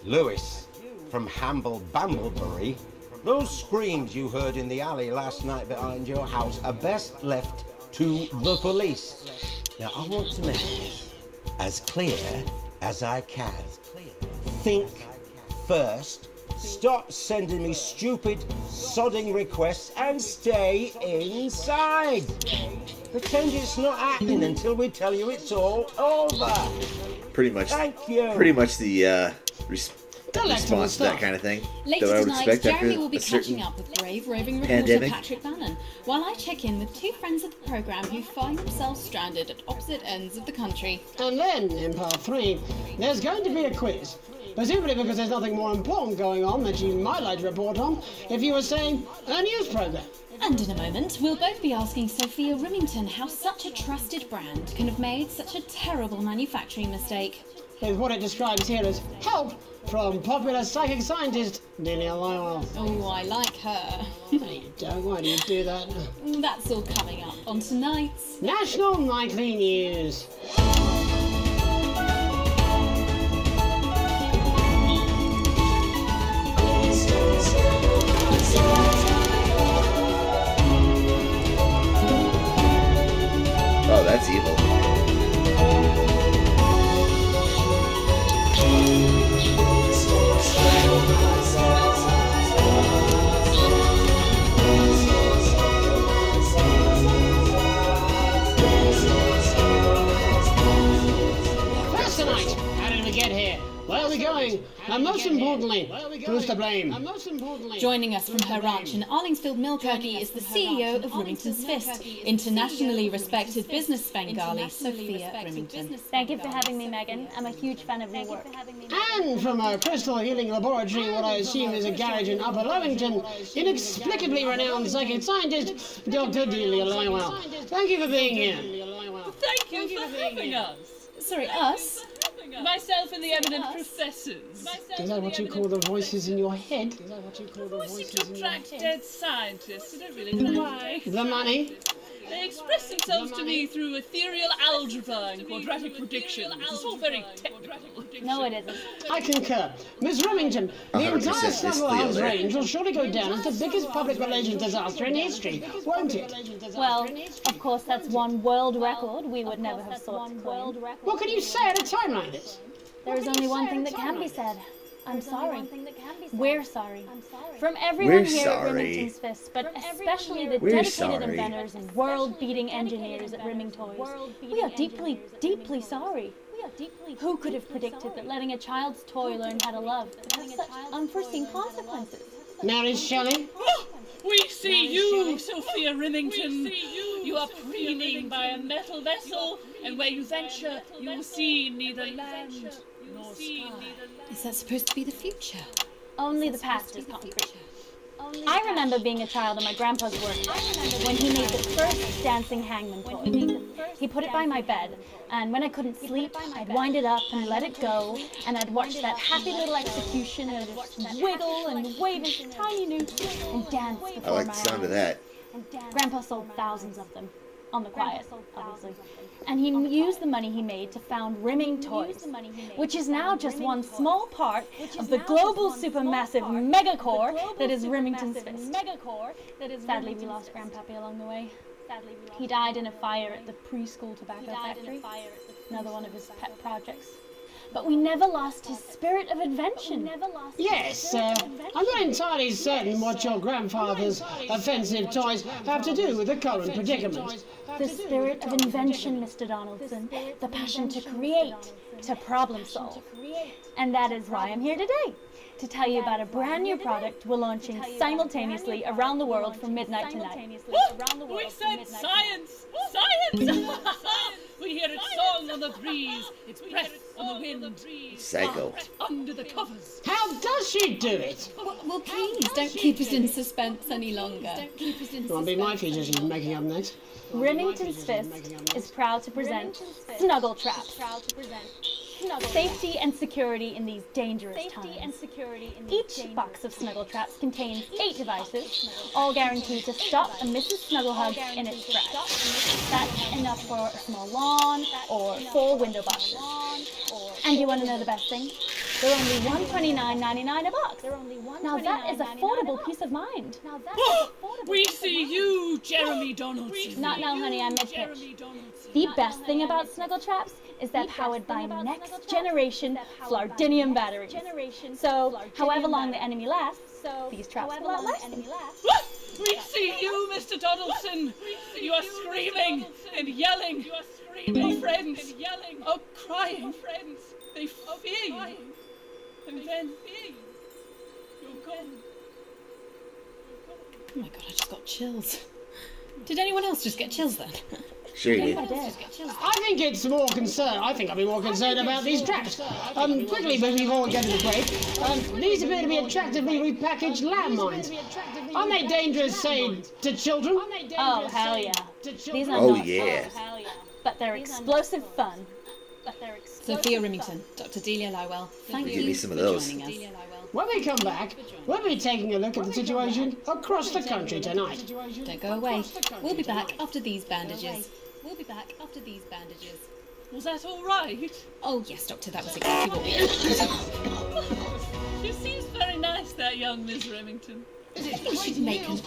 Lewis, from Hamble Bamblebury, those screams you heard in the alley last night behind your house are best left to the police. Now, I want to make this as clear as I can. Think first. Stop sending me stupid, sodding requests and stay inside. Pretend it's not happening until we tell you it's all over. Pretty much. Thank you. Pretty much the uh, res- Delectable response to that kind of thing Later that I would tonight, expect Jeremy will be catching up with brave roving reporter pandemic. Patrick Bannon, while I check in with two friends of the programme who find themselves stranded at opposite ends of the country. And then, in part three, there's going to be a quiz. Presumably because there's nothing more important going on that you might like to report on if you were, say, a news programme. And in a moment, we'll both be asking Sophia Remington how such a trusted brand can have made such a terrible manufacturing mistake. With what it describes here as help from popular psychic scientist Delia Lywell. Oh, I like her. [laughs] No, you don't. Why do you do that? That's all coming up on tonight's National Nightly News. Oh, that's evil. Where are we going? And most importantly, who's to blame? And most importantly, Joining us from her ranch in Arlingsfield, Milkirky is the CEO of Remington's Fist, internationally respected business Bengali, Sophia Remington. Thank you for having me, Megan. I'm a huge fan of your work. And from a crystal healing laboratory, what I assume is a garage in Upper Lowington, inexplicably renowned psychic scientist, Dr. Delia Lywell. Thank you for being here. Thank you for having us. Sorry, us? Myself and the eminent professors. Is that what you call the voices in your head? Is that what you call the voices in your head? dead scientists. I don't really know why. The money? They express themselves to me through ethereal algebra and quadratic predictions. It's all very technical. No, it isn't. I concur. Miss Remington, the entire is House range will surely go down as the biggest public relations disaster in history, won't it? Well, of course, that's one world record we would never have thought to claim. What can you say at a time like this? There is only one thing that can be said. I'm sorry. We're sorry. From everyone We're here sorry. at Remington's Fist, but especially the dedicated sorry. inventors and world-beating engineers at Rimming Toys, we are deeply, deeply sorry. Who could have predicted that letting a child's toy learn how to love could have such unforeseen consequences? Mary Shelley? We see you, Sophia Remington. You are preening by a metal vessel, and where you venture, you will see neither land nor sky. Is that supposed to be the future? Only the past is concrete. I remember being a child in my grandpa's workshop when he made the first dancing hangman toy. He put it by my bed, and when I couldn't sleep, I'd wind it up and let it go, and I'd watch that happy little execution and just wiggle and wave his tiny noose and dance before my I like the sound of that. Grandpa sold thousands of them, on the quiet, obviously. And he used the money he made to found Rimming Toys, which is now just one small part of the global supermassive megacore that is Remington's Fist. Sadly, we lost Grandpappy along the way. He died in a fire at the preschool tobacco factory, another one of his pet projects. But we never lost his spirit of invention. Yes, uh, I'm not entirely certain what your grandfather's offensive toys have to do with the current predicament. The spirit of invention, Mr. Donaldson. The passion to create, to problem solve. And that is why I'm here today. To tell you about a brand new product we're launching simultaneously around the world from midnight tonight. We said science! Science! [laughs] we hear its song on the breeze, its breath on the wind. Psycho. Under the covers. How does she do it? Well, well, please don't keep us in suspense any longer. Don't keep us in Won't be my feature she's making up next. Remington's Fist is proud to present Snuggle Traps. Safety and security in these dangerous times. Each box of Snuggle Traps contains eight devices, all guaranteed to stop a Mrs. Snugglehug in its tracks. That's enough for a small lawn or four window boxes. And you want to know the best thing? They're only $129.99 a box. Now that is affordable peace of mind. Now that's [gasps] we see you, Jeremy Donaldson. Not now, honey, I'm mid Jeremy Donaldson. The best thing about Snuggle Traps is they're powered by next generation Flardinium batteries. So, however long the enemy lasts, these traps will outlast them. We see you, Mr. Donaldson. You are screaming and yelling. Your friends are crying. Friends, they fear you. And then you're gone. Oh my god, I just got chills. Did anyone else just get chills then? Sure you did. I think it's more concerned. I think I'd be more concerned about these traps. Um, quickly before we get to the break, um, these appear to be attractively repackaged landmines. Are they dangerous, say, to children? Oh, hell yeah. These are Oh, not yeah. but they're explosive fun. But they're Sophia Remington, Dr. Delia Lywell, thank Give you some for of those. joining us. When we come back, we'll be taking a look at the situation across the country tonight. Don't go away. We'll be back after these bandages. We'll be back after these bandages. Was that all right? Oh yes, Doctor, that was exactly what we [laughs] She seems very nice, that young Miss Remington. I think she'd make an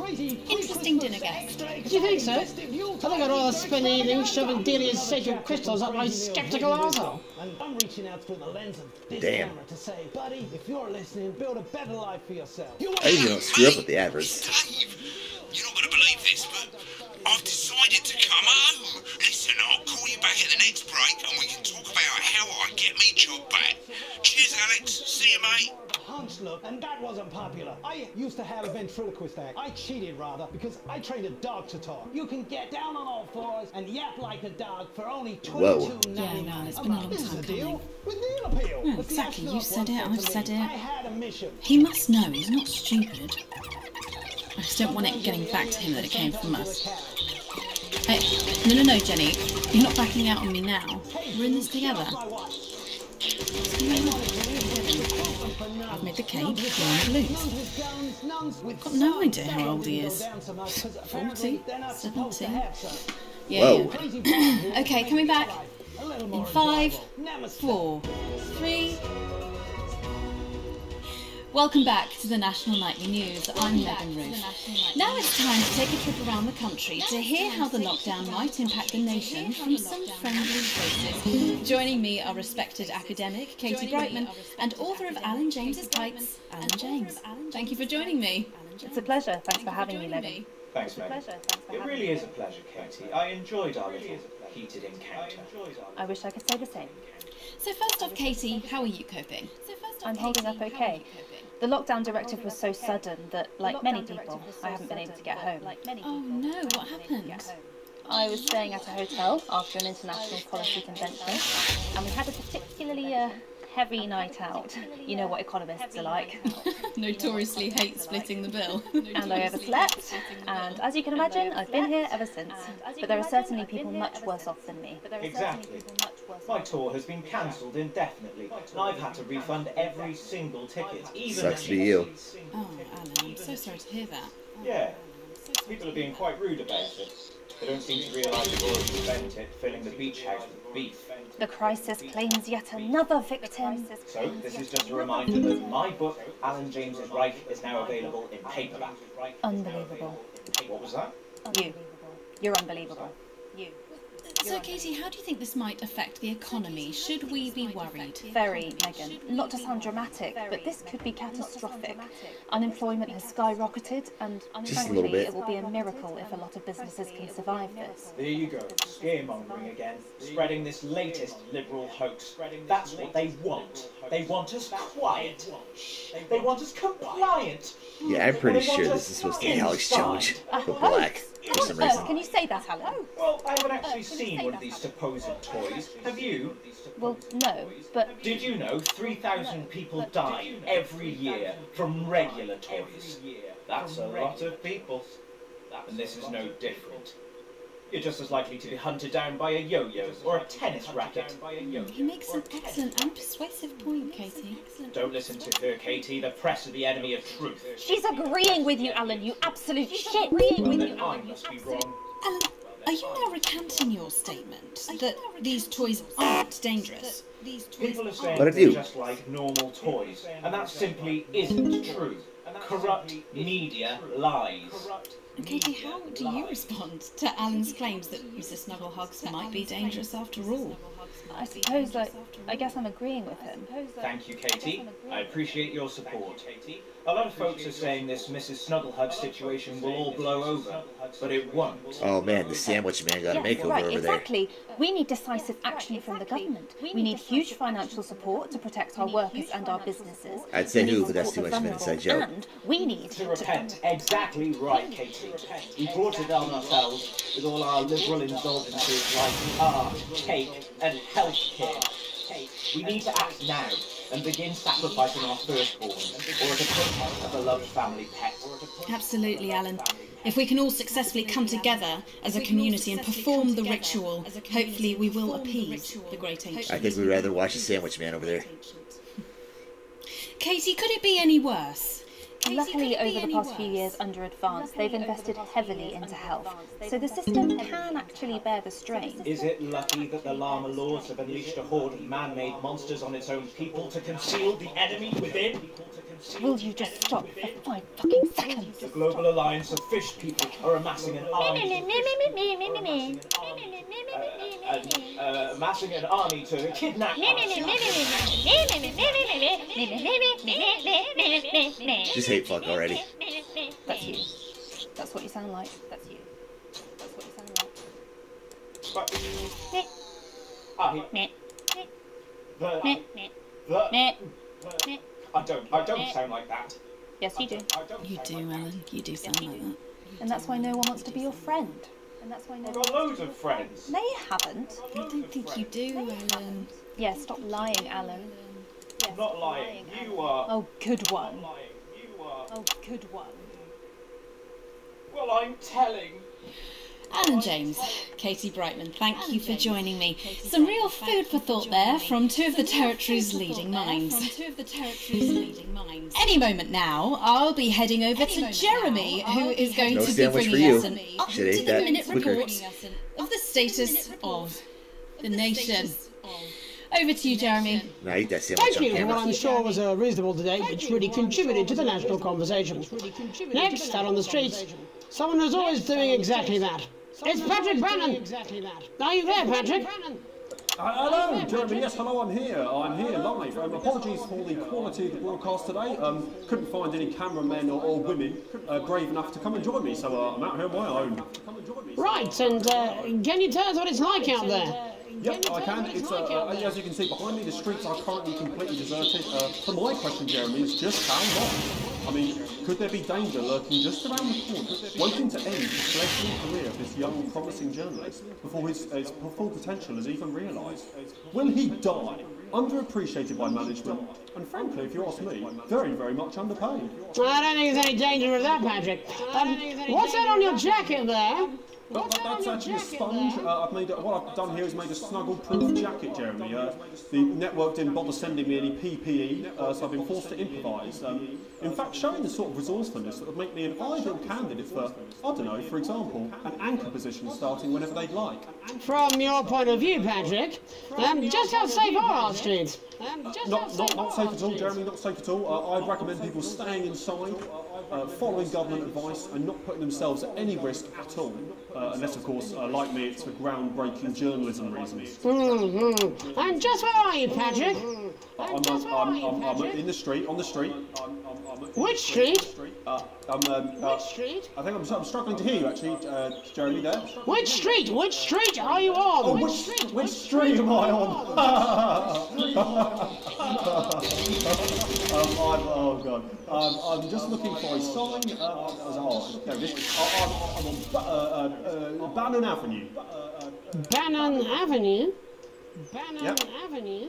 interesting dinner guest. Do you think so? I think I'd rather spend the evening shoving Delia's sacred crystals up my skeptical arsehole. And I'm reaching out through the lens of this Damn. camera to say, buddy, if you're listening, build a better life for yourself. You I hope you don't screw up with the adverts. You're not going to believe this, but I've decided to come home. Listen, I'll call you back at the next break and we can talk about how I get me job back. Cheers, Alex. See you, mate. Hunch look, and that wasn't popular. I used to have a ventriloquist act. I cheated, rather, because I trained a dog to talk. You can get down on all fours and yap like a dog for only Whoa. twenty-two Yeah, ninety nine. no, it's been a long time a deal coming. with deal appeal. Hmm, But the exactly, you said it, I've said it. I had a mission. He must know, he's not stupid. I just don't want it getting back to him that it came from us. Hey, no, no, no, Jenny. You're not backing out on me now. We're in this together. I've the cake, you're on the balloons. I've got no idea how old he is. 40? 70? Yeah, yeah. [coughs] okay, coming back. In five, four, three. Welcome back to the National Nightly News. I'm Megan Ruth. Now it's time to take a trip around the country to hear how the lockdown might impact the nation from some friendly faces. Joining me are respected academic Katie Brightman and author of Alan James's Pipes, Alan James. Thank you for joining me. It's a pleasure. Thanks for having me, Megan. Thanks, It's a Megan. pleasure. It really is a pleasure, Katie. I enjoyed our little heated encounter. I wish I could say the same. So first off, Katie, how are you coping? I'm holding up okay. The lockdown directive was so sudden that, like many people, I haven't been able to get home. Oh no, what happened? I was staying at a hotel after an international policy convention, and we had a particularly uh, heavy night out. You know what economists are like. [laughs] [laughs] Notoriously hate splitting the bill. and I overslept, and as you can imagine, I've been here ever since. But there are certainly people much worse off than me. Exactly. My tour has been cancelled indefinitely, and I've had to refund every single ticket, even Sucks to you. Oh, Alan, I'm so sorry to hear that. Yeah. People are being quite rude about it. They don't seem to realise they've already spent it filling the beach house with beef. The crisis claims yet another victim. So, this is just a reminder that my book, Alan James's Reich, is now available in paperback. Unbelievable. What was that? You. You're unbelievable. You. So, Katie, how do you think this might affect the economy? Should we be worried? Very, Megan. Not to sound dramatic, but this could be catastrophic. Unemployment has skyrocketed, and Just a frankly, little bit. it will be a miracle if a lot of businesses can survive this. There you go, scaremongering again, spreading this latest liberal hoax. That's what they want. They want us quiet. They want us compliant. Yeah, I'm pretty sure this is supposed to be Alex inside. Jones, [laughs] but black for some reason. Can you say that, Alan? Oh, well, I haven't actually uh, seen one of these supposed toys. Have you? Well, no, but Did you know 3,000 people die every year from regular toys? That's a lot of people. And this is no different. You're just as likely to be hunted down by a yo-yo or a tennis racket. He makes an excellent and persuasive point, Katie. Don't listen to her, Katie. The press are the enemy of truth. she's agreeing with you, Alan. You absolute shit. Well, then I must be wrong. Alan, are you now recanting your statement that these toys aren't dangerous? People are saying What they're do? just like normal toys, and that simply isn't true. Corrupt media lies. And Katie, how do you respond to Alan's claims that Mrs. Snugglehugs might be dangerous after all? I suppose I, I guess I'm agreeing with him. Thank you, Katie. I appreciate your support. A lot of folks are saying this Mrs. Snugglehug situation will all blow over, but it won't. Oh man, the sandwich man got a Yes, makeover right, over there. exactly. We need decisive action from the government. We need huge financial support to protect our workers and our businesses. I'd say We need who, but that's support too for much of an inside joke. And we need To repent. Exactly right, Katie. We brought it on ourselves with all our liberal indulgences like art, cake, and healthcare. We need to act now and begin sacrificing our firstborn, or to protect a beloved family pet. Absolutely, Alan. If we can all successfully come together as a community and perform the ritual, hopefully we will appease the great ancient. I think we'd rather watch the sandwich man over there. Katie, could it be any worse? Luckily, over the past few years under Advance, they've invested heavily into health, so the system can actually bear the strain. Is it lucky that the Llama Lords have unleashed a horde of man-made monsters on its own people to conceal the enemy within? Will you just stop for five fucking seconds? The Global Alliance of Fish People are amassing an army uh, uh, amassing an army to kidnap Just hate fuck already. That's you. That's what you sound like. That's you. That's what you sound like. But I, the, the, I don't, I don't eh. sound like that. Yes, you do. You do, Alan. You do sound like that. And that's why no one wants to be your friend. And that's why no I've got loads of friends. No, you haven't. I don't think you do, Alan. Yeah, stop lying, Alan. I'm not lying. You are. Oh, good one. lying. You are. Oh, good one. Well, I'm telling. Alan James, Katie Brightman, thank you for joining me. Some real food for thought there from two of the territory's leading minds. Any moment now, I'll be heading over to Jeremy, who is going No to be sandwich for bringing you. us an Should ate that up-to-the-minute quicker. report of the status of the nation. Over to you, Jeremy. No, eat that Thank you for what I'm sure was a reasonable debate which really contributed to the national conversation. Next, out on the streets, someone who's always doing exactly that. It's Patrick Bannon. Are you there, Patrick? Uh, hello, Jeremy. Yes, hello. I'm here. I'm here live. Um, apologies for the quality of the broadcast today. Um, couldn't find any cameramen or, or women uh, brave enough to come and join me, so uh, I'm out here on my own. Right, and uh, can you tell us what it's like out there? Yep, I can. It's uh, uh, as you can see behind me, the streets are currently completely deserted. Uh, so my question, Jeremy, is just how long? I mean, could there be danger lurking just around the corner, waiting to end the celestial career of this young, promising journalist before his, his full potential is even realised? Will he die? Underappreciated by management, and frankly, if you ask me, very, very much underpaid. I don't think there's any danger of that, Patrick. Um, what's that on your jacket there? Well, that, that's actually a sponge. Uh, I've made a, what I've done here is made a snuggle-proof jacket, Jeremy. Uh, the network didn't bother sending me any PPE, uh, so I've been forced to improvise. Um, in fact, showing the sort of resourcefulness that would make me an ideal candidate for, I don't know, for example, an anchor position starting whenever they'd like. From your point of view, Patrick, um, just how safe are our streets? Um, Not, safe not, not safe at all. Jeremy, not safe at all. Uh, I'd recommend people staying inside, uh, following government advice, and not putting themselves at any risk at all. Uh, unless, of course, uh, like me, it's for groundbreaking journalism reasons. Mm-hmm. And just where are you, Patrick? I'm, I'm, I'm, I'm, I'm in the street, on the street. Which street? Uh, I'm, um, uh, Which street? I think I'm, I'm struggling to hear you, actually, uh, Jeremy, there. Which street? Which street are you on? Oh, which, street, which street am I on? [laughs] um, I'm, oh, God. Um, I'm just looking for a sign. Uh, oh, there it is. I- I'm, I'm on Ba- uh, uh, uh, Bannon Avenue. Bannon Avenue? Bannon Yep. Avenue?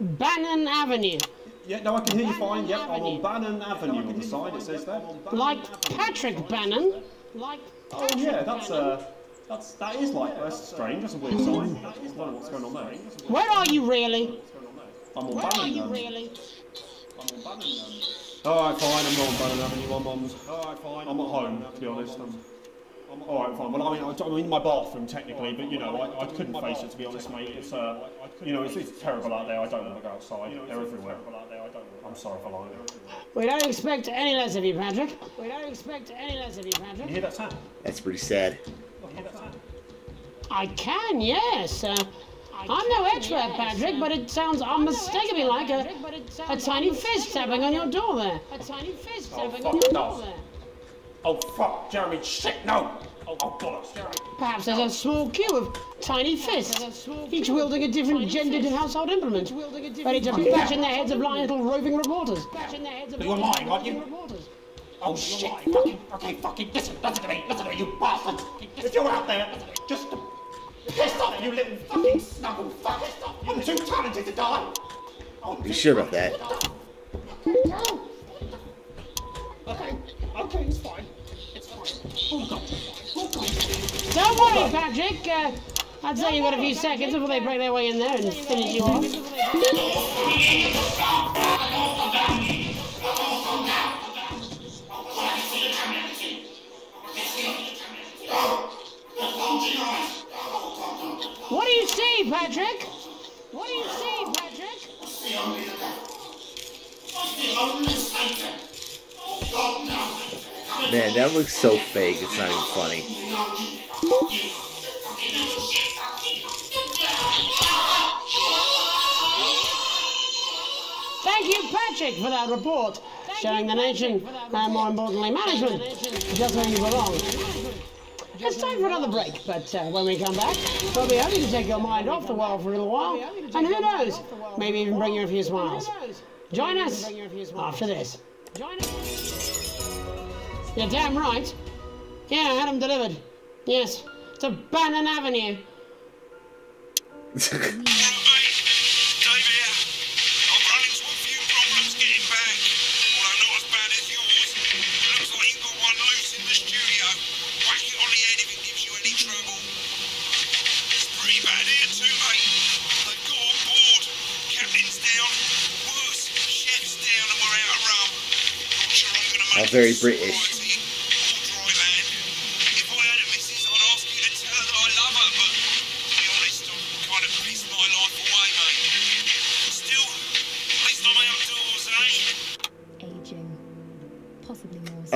Bannon Avenue. Yeah, no, I can hear you fine. Yep, I'm on Bannon Avenue on the side, it says there. Like Patrick Bannon? Like Oh, yeah, that's, uh, that's, that is like, that's strange. That's a weird sign. I don't know what's going on there. Where are you really? I'm on Where are Bannon you um, really? Alright, fine, I'm not on Bannon Avenue, I'm on... Alright, fine. I'm at home, to be honest. I'm, I'm alright, fine. Well, I mean, I'm in my bathroom, technically, but, you know, I, I couldn't face it, to be honest, mate. It's, uh, you know, it's, it's terrible out there. I don't want to go outside. They're everywhere. I'm sorry for lying. We don't expect any less of you, Patrick. We don't expect any less of you, Patrick. You hear that sound? That's pretty sad. I can, yes. Uh, I'm no expert, Patrick, but it sounds unmistakably like a, a tiny fist tapping on your door there. A tiny fist Oh, tapping fuck on your no. door there. Oh, fuck, Jeremy, shit, no! Oh, oh bollocks, Jeremy. Perhaps there's a small queue of tiny fists, each wielding a different gendered household implement, ready to bash in the heads of lying little roving reporters. Oh, you're lying, aren't you? Oh, shit, fucking, okay, fucking, listen, listen to me, listen to me, you bastards! If you're out there, just piss off, you little fucking snuggle fuck! I'm too talented to die! Oh, Are you sure about that? Okay, okay, it's fine. Don't worry, Patrick. Uh, I'd say you've got a few seconds before they break their way in there and finish you off. What do you see, Patrick? What do you see, Patrick? Man, that looks so fake. It's not even funny. Thank you, Patrick, for that report, showing the nation, and more importantly, management, just where you belong. It's time for another break, but uh, when we come back, we'll be hoping to take your mind off the world for a little while, and who knows, maybe even bring you a few smiles. Join us after this. You're damn right. Yeah, I had them delivered. Yes, to Bannon Avenue. Pretty bad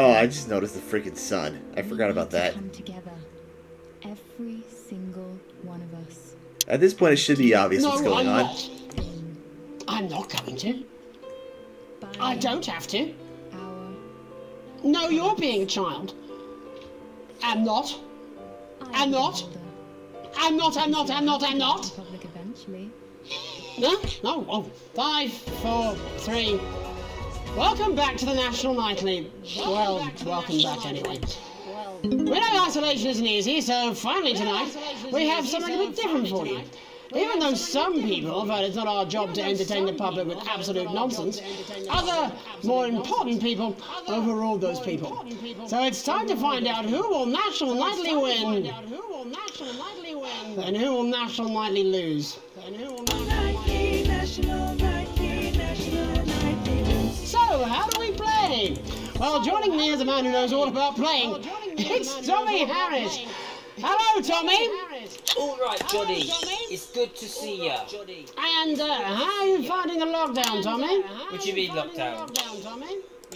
Oh, I just noticed the freaking sun. I forgot about that. Come together. Every single one of us. At this point, it should be obvious no, what's going I'm on. not. I'm not going to. I don't have to. No, you're being a child. I'm not. I'm not. I'm not, I'm not, I'm not, I'm not. Public eventually. No, no, oh, five, four, three. Welcome back to the National Nightly. Well, welcome back anyway. We know isolation isn't easy, so finally tonight we have something a bit different for you. Even though some people felt it's not our job to entertain the public with absolute nonsense, other, more important people overruled those people. So it's time to find out who will National Nightly win. And who will National Nightly lose. So, how do we play? Well, joining me is a man who knows all about playing. It's Tommy Harris. Hello, Tommy. All right, Johnny. It's good to see you. And uh, how are you finding the lockdown, Tommy? What do you mean lockdown?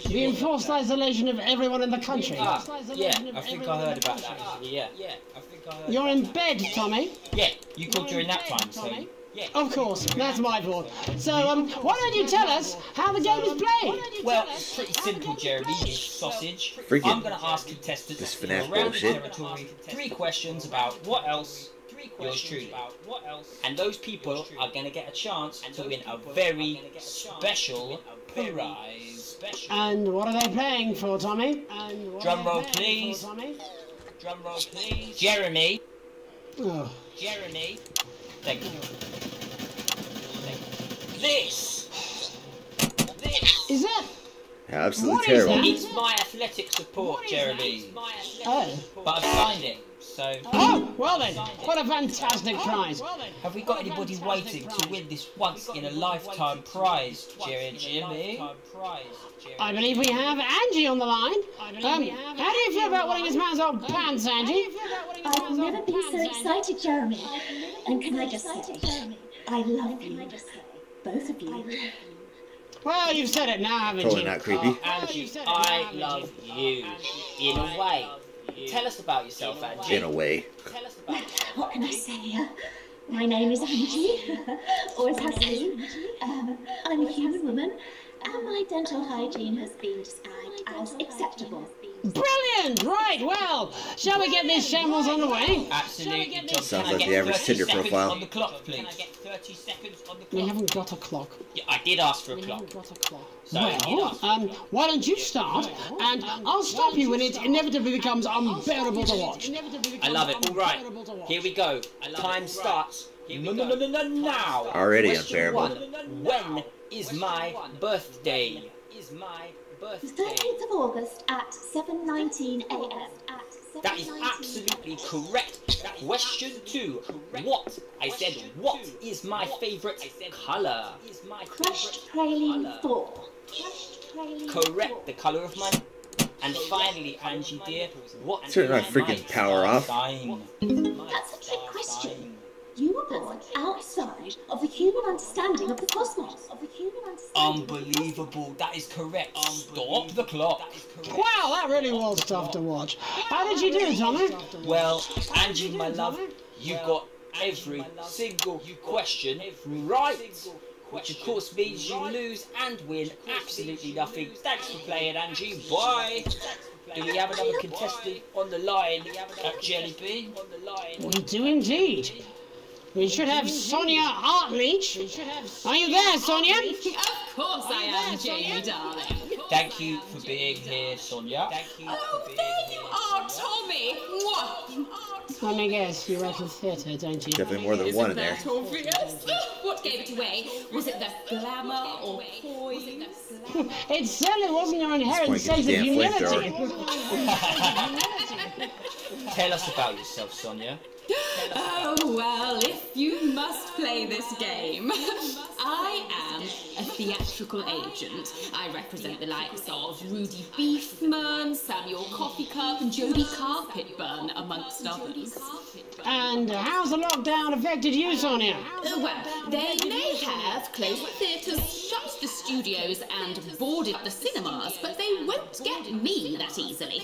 The enforced isolation of everyone in the country. Ah, yeah, I think I heard about that. Actually, yeah. Yeah, I think I heard. You're in bed, Tommy. Yeah, you called during that time, so. Yeah. Of course, that's my fault. So, um, why don't you tell us how the game is played? Well, it's pretty simple, Jeremy. You sausage. Freaking I'm going to ask contestants this FNAF around bullshit. the territory three questions about what else yours truly. And those people are going to get a chance to win a very special prize. And what are they playing for, Tommy? Drum roll, please. for, Tommy? Drum roll, please. Jeremy. Oh. Jeremy. Thank you. Thank you. This. This. Is that? Absolutely What is terrible. that? It's my athletic support, Jeremy. Oh. But I've signed it, so. Oh, well then, what a fantastic prize. Have we got anybody waiting to win this once in a lifetime prize, Jerry and Jimmy? I believe we have Angie on the line. Um, how do you feel about winning this man's old pants, Angie? I've never been so excited, Jeremy. And can I just say, I love you. Both of you. Well, you've said it now, haven't Totally you? not creepy. Angie, I love you. In a way. Tell us about yourself, Angie. In a way. What can I say? Uh, my name is Angie. Always has been. Um, I'm a human woman, and my dental hygiene has been described as acceptable. Brilliant! Right, well, shall we get this shambles on the way? Absolutely, Sounds Can like the average Tinder profile. On the clock, please. Can I get 30 seconds on the We haven't got a clock. Yeah, I did ask for a We clock. haven't got a clock. So, well, um, why don't you start, and I'll stop you when it inevitably becomes unbearable to watch. I love it. All right, here we go. Time starts. No, no, no, no, no, now. Already Question unbearable. When is my birthday? Is my The birthday? 13th of August at 7.19 a.m. That is absolutely correct. Question two. What? I said, what is my favourite colour? Crushed Praline 4. Praline Correct. The colour of my. And finally, Angie dear, what Turn that is freaking power off. sign? That's a trick question. You were born outside of the human understanding of the cosmos. Of the human understanding. Unbelievable. That is correct. Stop the clock. Wow, that really was tough to watch. How did you do, Tommy? Well, Angie, my love, you got every single question right. Which of course means you lose and win absolutely nothing. Thanks for playing, Angie. Bye. Do we have another contestant on the line at Jelly Bean? We do indeed. We should have Sonia Hartleach. Are you there, Sonia? Of course I am, Jamie, darling. Oh, Thank you for being here, Sonia. Oh, there you are, Tommy. Mwah. Let me guess, you write in theatre, don't you? Definitely more than one in there. Obvious. [laughs] What gave it away? Was it the glamour or poise? [laughs] It certainly wasn't your inherent sense of gives you damn humility. [laughs] Tell us about yourself, Sonia. [laughs] Oh, well, if you must play this game. I am a theatrical agent. I represent the likes of Rudy Beefman, Samuel Coffee Polycarp and Jodie Carpetburn, amongst others. And uh, how's the lockdown affected you, Sonia? Uh, well, they may have closed the theatres, shut the studios, and boarded the cinemas, but they won't get me that easily.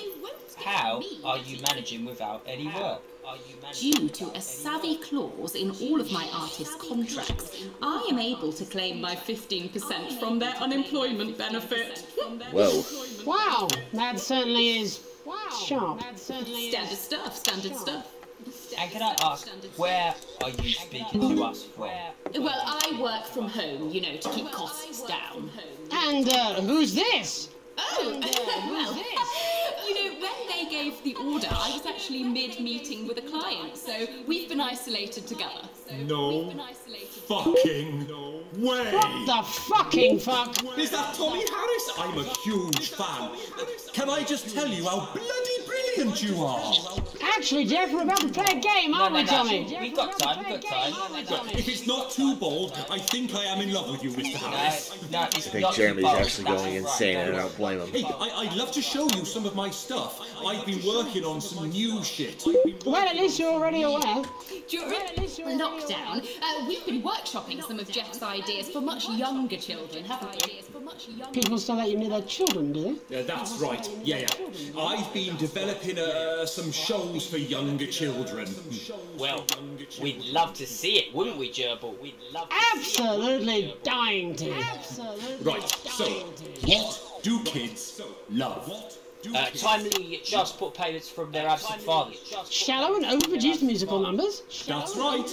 How are you managing without any work? Due to a savvy clause in all of my artist contracts, I am able to claim my 15% from their unemployment benefit. Whoa. Wow, that certainly is sharp. Standard stuff, standard stuff. And can I ask, where are you speaking to us from? Well, I work from home, you know, to keep costs down. And uh, who's this? Oh, [laughs] well, [laughs] you know, when they gave the order, I was actually mid-meeting with a client, so we've been isolated together. No isolated fucking no way! What the fucking fuck? Is that Tommy Harris? I'm a huge fan. Can I just tell you how bloody brilliant you are? Actually, Jeff, we're about to play a game, aren't we, Tommy? We've got time, we've got time. Well, if it's not too bold, I think I am in love with you, Mr. Harris. I think Jeremy's actually going insane, and I don't blame him. Hey, I, I'd love to show you some of my stuff. I've been working on some new shit. Well, at least you're already aware. During lockdown, uh, we've been workshopping some of Jeff's ideas for much younger children, haven't we? People still let you near their children, do they? Yeah, that's right. Yeah, yeah. I've been developing uh, some shows for younger children. Well, we'd love to see it, wouldn't we, Gerbil? We'd love to Absolutely dying to. Right, so, what do kids love? Uh, timely put payments from their absent fathers. Shallow and overproduced musical numbers. That's right.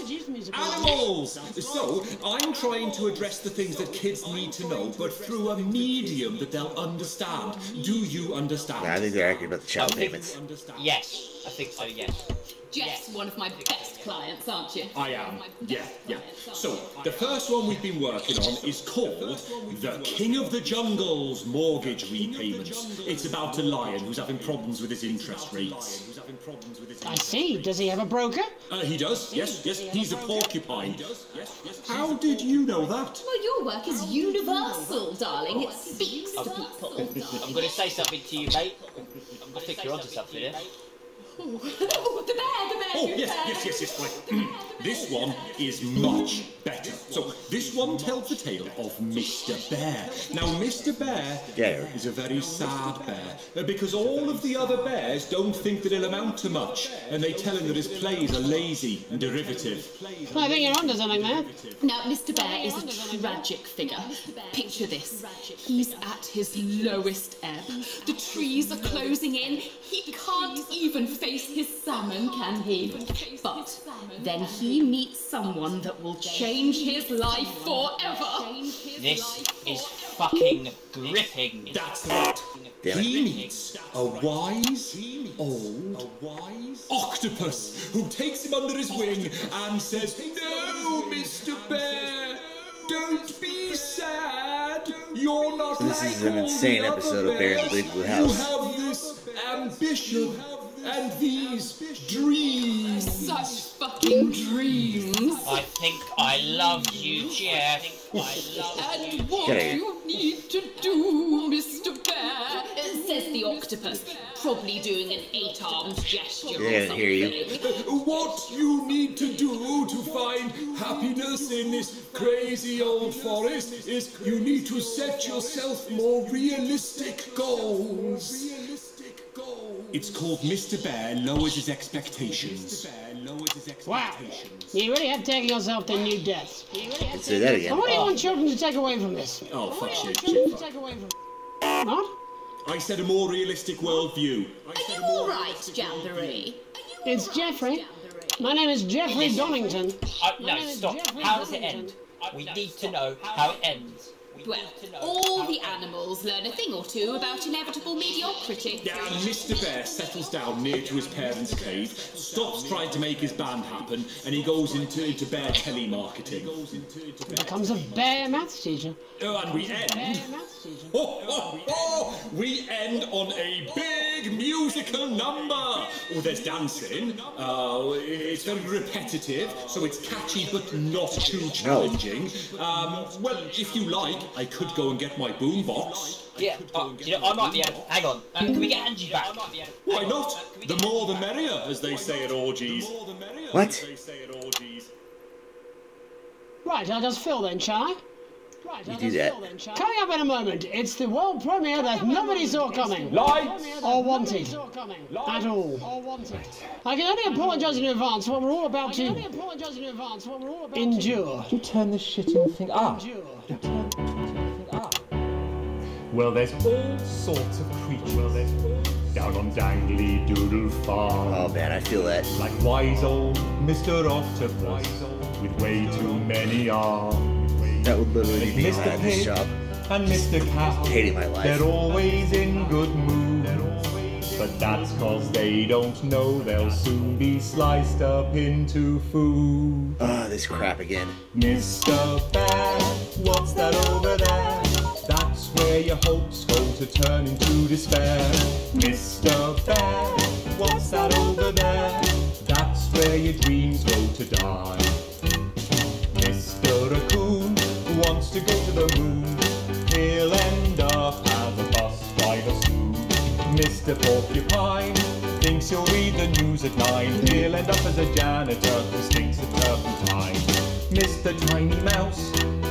Animals! So, I'm trying to address the things that kids need to know, but through a medium that they'll understand. Do you understand? Yeah, I think they're arguing about the child I payments. Yes, I think so, yes. Jeff's one of my best clients, aren't you? I am. Yeah, yeah. So, the first one we've been working on is called The King of the Jungle's Mortgage Repayments. It's about a lion who's having problems with his interest rates. I see. Does he have a broker? Uh, he does, yes, yes. He's a porcupine. How did you know that? Well, your work is universal, darling. It speaks to people. I'm going to say something to you, mate. I think you're onto something here. Oh, the bear, the bear, Oh, the yes, bear. yes, yes, yes, right. this one is much better. So, this one tells the tale of Mr. Bear. Now, Mr. Bear Gary. is a very sad bear uh, because all of the other bears don't think that he'll amount to much, and they tell him that his plays are lazy and derivative. I think you're onto something there. Now, Mr. Bear is a tragic figure. Picture this. He's at his lowest ebb. The trees are closing in. He can't even face his salmon, can he? But then he meets someone that will change his life forever. This is fucking gripping. That's right. He meets a wise, old, octopus who takes him under his wing and says, No, Mr. Bear, don't be sad. You're not This like is an insane episode of Bear in the bears. Big Blue You House. have this ambition and these dreams. Such fucking dreams. I think I love you, Jeff. I love you. And what Get do out. you need to do, Mr. Bear? Says the octopus, probably doing an eight-armed gesture They're or gonna hear you. What you need to do to find happiness in this crazy old forest is you need to set yourself more realistic goals. It's called Mr. Bear Lowers His Expectations. Wow. You really have taken yourself to new depths. Let's say that again. And what do you want children to take away from this? Oh, fuck you want shit, to take away from What? I said a more realistic worldview. Are you all right, Jamboree? It's Jeffrey. My name is Jeffrey Donaldson. Uh, no, stop. How does it end? We need to know how it ends. We Well, need all the animals learn a thing or two about inevitable mediocrity. Yeah, and Mr. Bear settles down near to his parents' cave, stops trying to make his band happen, and he goes into, into bear telemarketing. Becomes a bear maths teacher. Oh, and we end. Oh, oh, oh, we end on a big musical number. Oh, there's dancing. Uh, it's very repetitive, so it's catchy but not too challenging. Um, well, if you like, I could go and get my boombox. Yeah, uh, you know, I might be able. Hang on. Uh, can we get Angie back? Why not? The more the merrier, as they say at orgies. What? Right, I'll just fill then, shall I? Right, You do that. fill then, shall I? Coming up in a moment, it's the world premiere that nobody saw coming. Lights! Or wanted. At all. I can only apologise in advance for what we're all about to endure. You turn this shitting thing up. Well, there's all sorts of creatures down on Dangly Doodle Farm. Oh man, I feel that. Like wise old Mr. Octopus with way too many arms. That would literally be Mr. me at this Pig shop. and Mr. Cat. Hating my life. They're always in good mood. But that's cause they don't know they'll soon be sliced up into food. Ah, this crap again. Mr. Bear, what's that over there? That's where your hopes go to turn into despair. Mr. Bear, what's that over there? That's where your dreams go to die. Mr. Raccoon wants to go to the moon. Mr. Porcupine thinks he'll read the news at nine. He'll end up as a janitor who stinks of turpentine. Mr. Tiny Mouse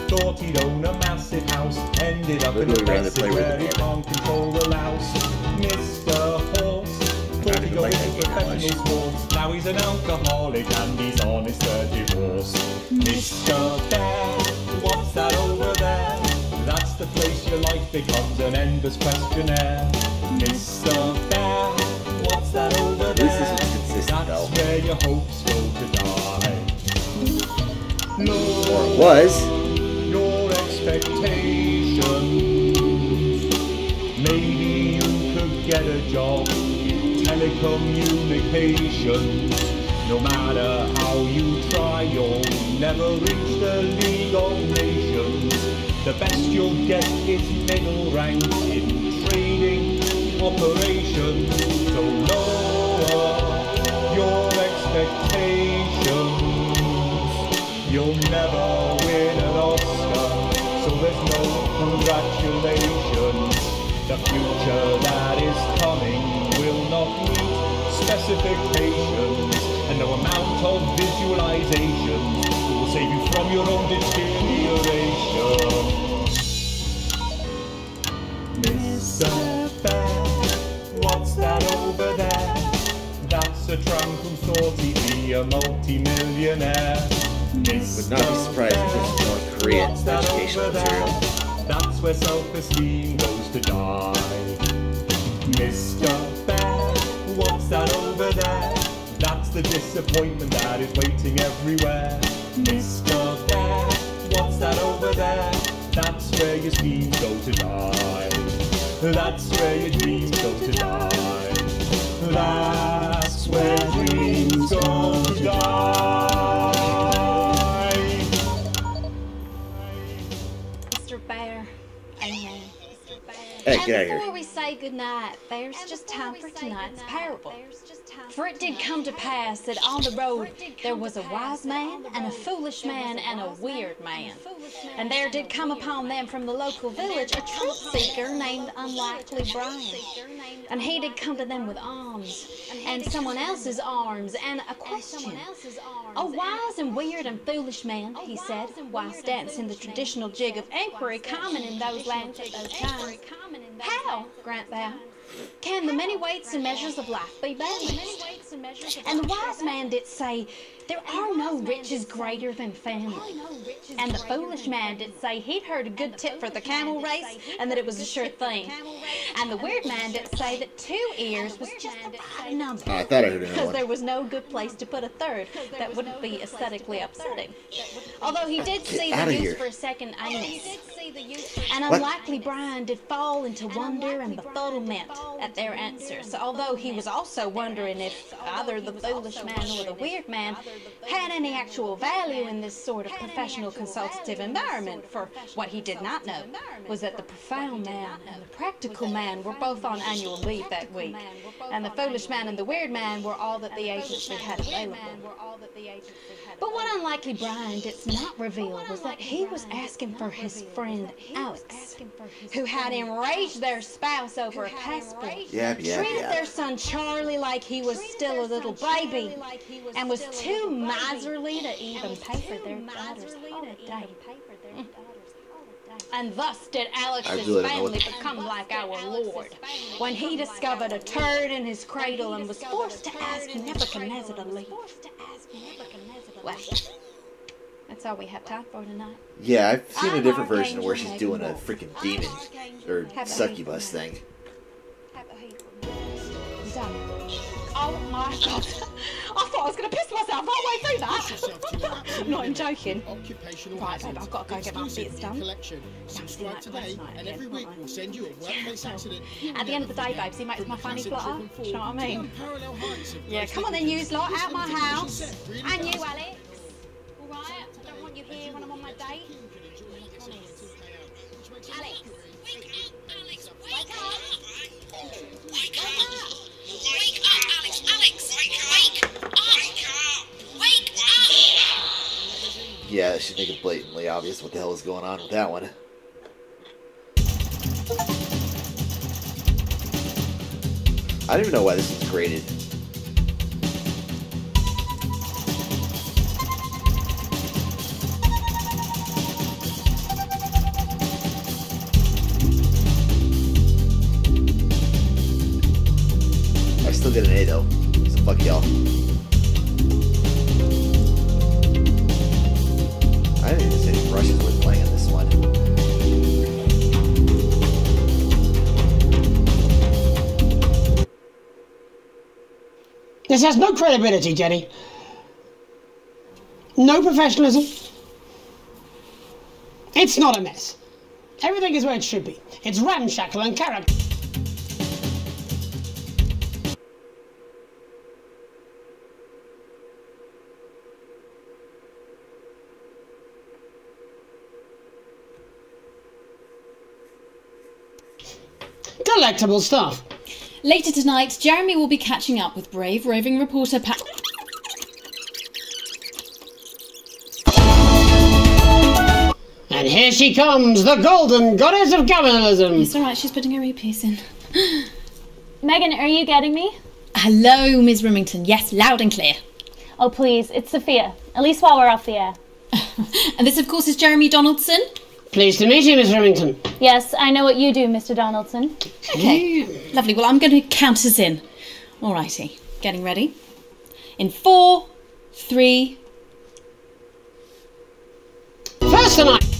thought he'd own a massive house. Ended up in a Literally rather mess play with where he can't control the louse. Mr. Horse thought he'd go into professional sports. Now he's an alcoholic and he's on his third divorce. Mr. Bear, what's that over there? That's the place your life becomes an endless questionnaire. Mr. Bear, what's that over there? this is consistent That's your hopes go to die. Lord, Or was. your expectations. Maybe you could get a job in telecommunications. No matter how you try, you'll never reach the League of Nations. The best you'll get is middle rank in trading operations. So lower your expectations. You'll never win an Oscar, so there's no congratulations. The future that is coming will not meet specifications, and no amount of visualizations will save you from your own deterioration. Mr. a tramp who thought he'd be a multi-millionaire. Would not be surprised if this is North Korean educational material. That's where self-esteem goes to die. Mr. Bear, what's that over there? That's the disappointment that is waiting everywhere. Mr. Bear, what's that over there? That's where your schemes go to die. That's where your dreams go to die. That's where dreams go to die. Mr. Bear. Amen. Hey, and get outta here. before we say goodnight, there's just time for tonight's parable. For it did come to pass that on the road there was a wise man, and a foolish man, and a weird man. And there did come upon them from the local village a truth seeker named Unlikely Brian. And he did come to them with alms, and someone else's arms, and a question. A wise and weird and foolish man, he said, whilst dancing the traditional jig of inquiry common in those lands at those times. How, grant thou, can the many weights and measures of life be balanced? And the wise man did say, There are no riches greater than family. And the foolish man did say he'd heard a good tip for the camel race and that it was a sure thing. And the weird man did say that two ears was just the right number. I thought I heard Because there was no good place to put a third that wouldn't be aesthetically upsetting. Although he did see outta the use for a second anus. And unlikely Brian did fall into wonder and befuddlement at their answers, although he was also wondering if either the foolish man or the weird man had any actual value in this sort of professional consultative environment, for what he did not know was that the profound man and the practical man were both on annual leave that week, and the foolish man and the weird man were all that the agency had available. But what unlikely Brian did not reveal was that he was asking for his friend friend Alex, who had enraged their spouse over a passport, Yep, yep, treated yep. their son Charlie like he was still a little baby, and was too miserly to even pay for their mm. daughter's holiday. And thus did Alex's really family become like our Lord, when he discovered a turd in his cradle and was forced to ask Nebuchadnezzar to leave. That's all we have time for tonight. Yeah, I've seen a I'm different version where she's doing a freaking demon or Have a succubus thing. Oh my god. I thought I was going to piss myself halfway through that. [laughs] Not I'm joking. Occupational Right, babe, I've got to go get my bits done. Subscribe today, and every week we'll send you a [laughs] workplace accident. At the end of the day, babe, see, makes my fanny flutter. Do you know what I mean? Parallel heights of Yeah, come on then, you lot, out my house. And you. Alex. Alright, I don't want you here when I'm on my date. Alex. Alex, wake up! Wake up! Wake up, Alex! Alex! Wake up! Wake up! Wake up! Yeah, she's making blatantly obvious what the hell is going on with that one. I don't even know why this was graded. A though. So fuck y'all. I didn't even see any brushes worth playing in this one. This has no credibility, Jenny. No professionalism. It's not a mess. Everything is where it should be. It's ramshackle and character. Delectable stuff. Later tonight, Jeremy will be catching up with brave roving reporter Pat. And here she comes, the golden goddess of capitalism. It's alright, she's putting her earpiece in. [gasps] Megan, are you getting me? Hello, Ms. Remington. Yes, loud and clear. Oh, please, it's Sophia. At least while we're off the air. [laughs] And this, of course, is Jeremy Donaldson. Pleased to meet you, Miss Remington. Yes, I know what you do, Mr. Donaldson. Okay, lovely. Well, I'm going to count us in. Alrighty, getting ready. In four, three. First tonight.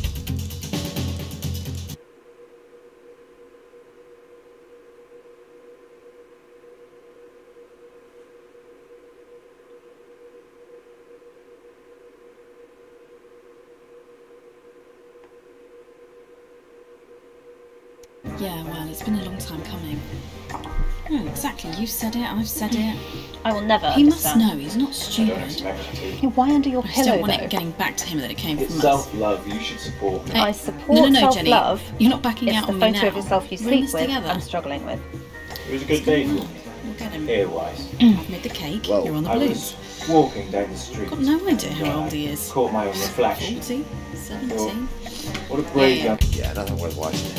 Exactly. You said it. I've said it. I will never He must know. He's not stupid. Yeah, Why under your I just pillow? don't want though? it getting back to him that it came It's from us. self-love. You should support me. I support no, no, no, self-love. You're not backing it's out the on photo me now. the photo of yourself you We're in sleep with. together. I'm struggling with. It was a good day for me. We'll get him. Here, Wise. Mm, I've made the cake. Well, You're on the I blues. was walking down the street. Got no idea how old he is. Caught my own reflection. 40, 17. What a brave Yeah, young. Yeah, nothing worth watching.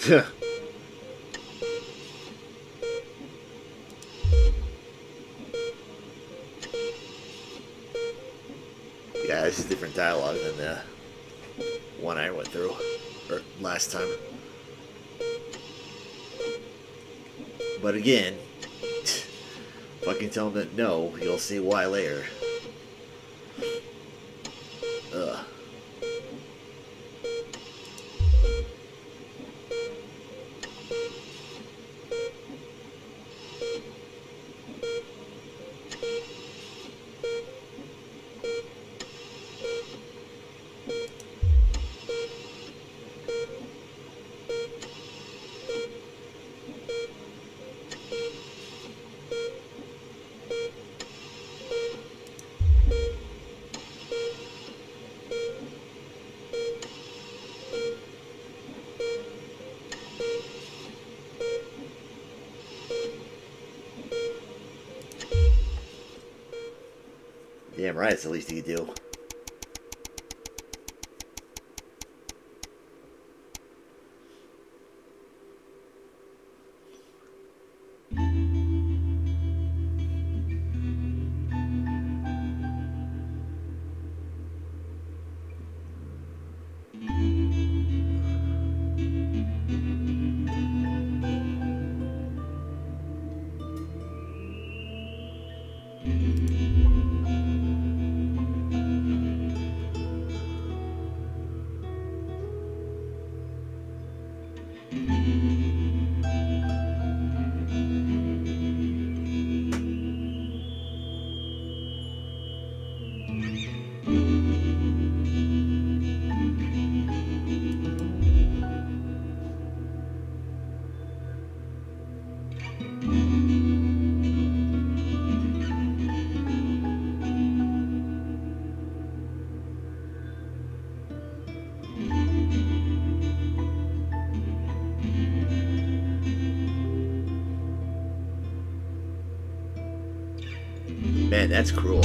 [laughs] yeah, this is different dialogue than the one I went through or last time. But again, [laughs] fucking tell him that no, you'll see why later. Damn right, it's the least you can do. That's cruel.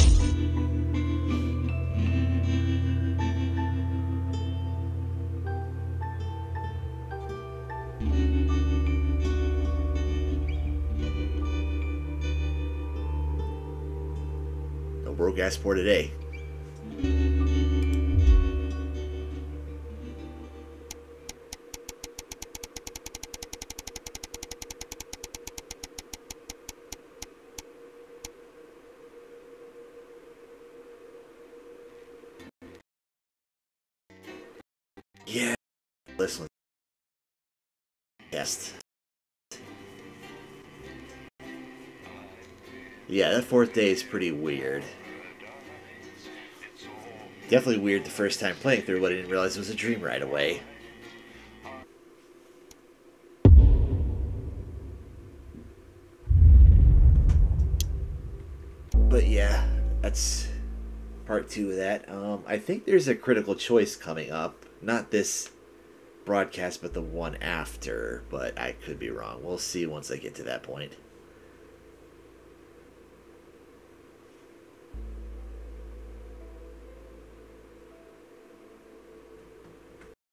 No broke ass poor today. Fourth day is pretty weird. Definitely weird the first time playing through, but I didn't realize it was a dream right away. But yeah, that's part two of that. Um, I think there's a critical choice coming up. Not this broadcast, but the one after. But I could be wrong. We'll see once I get to that point.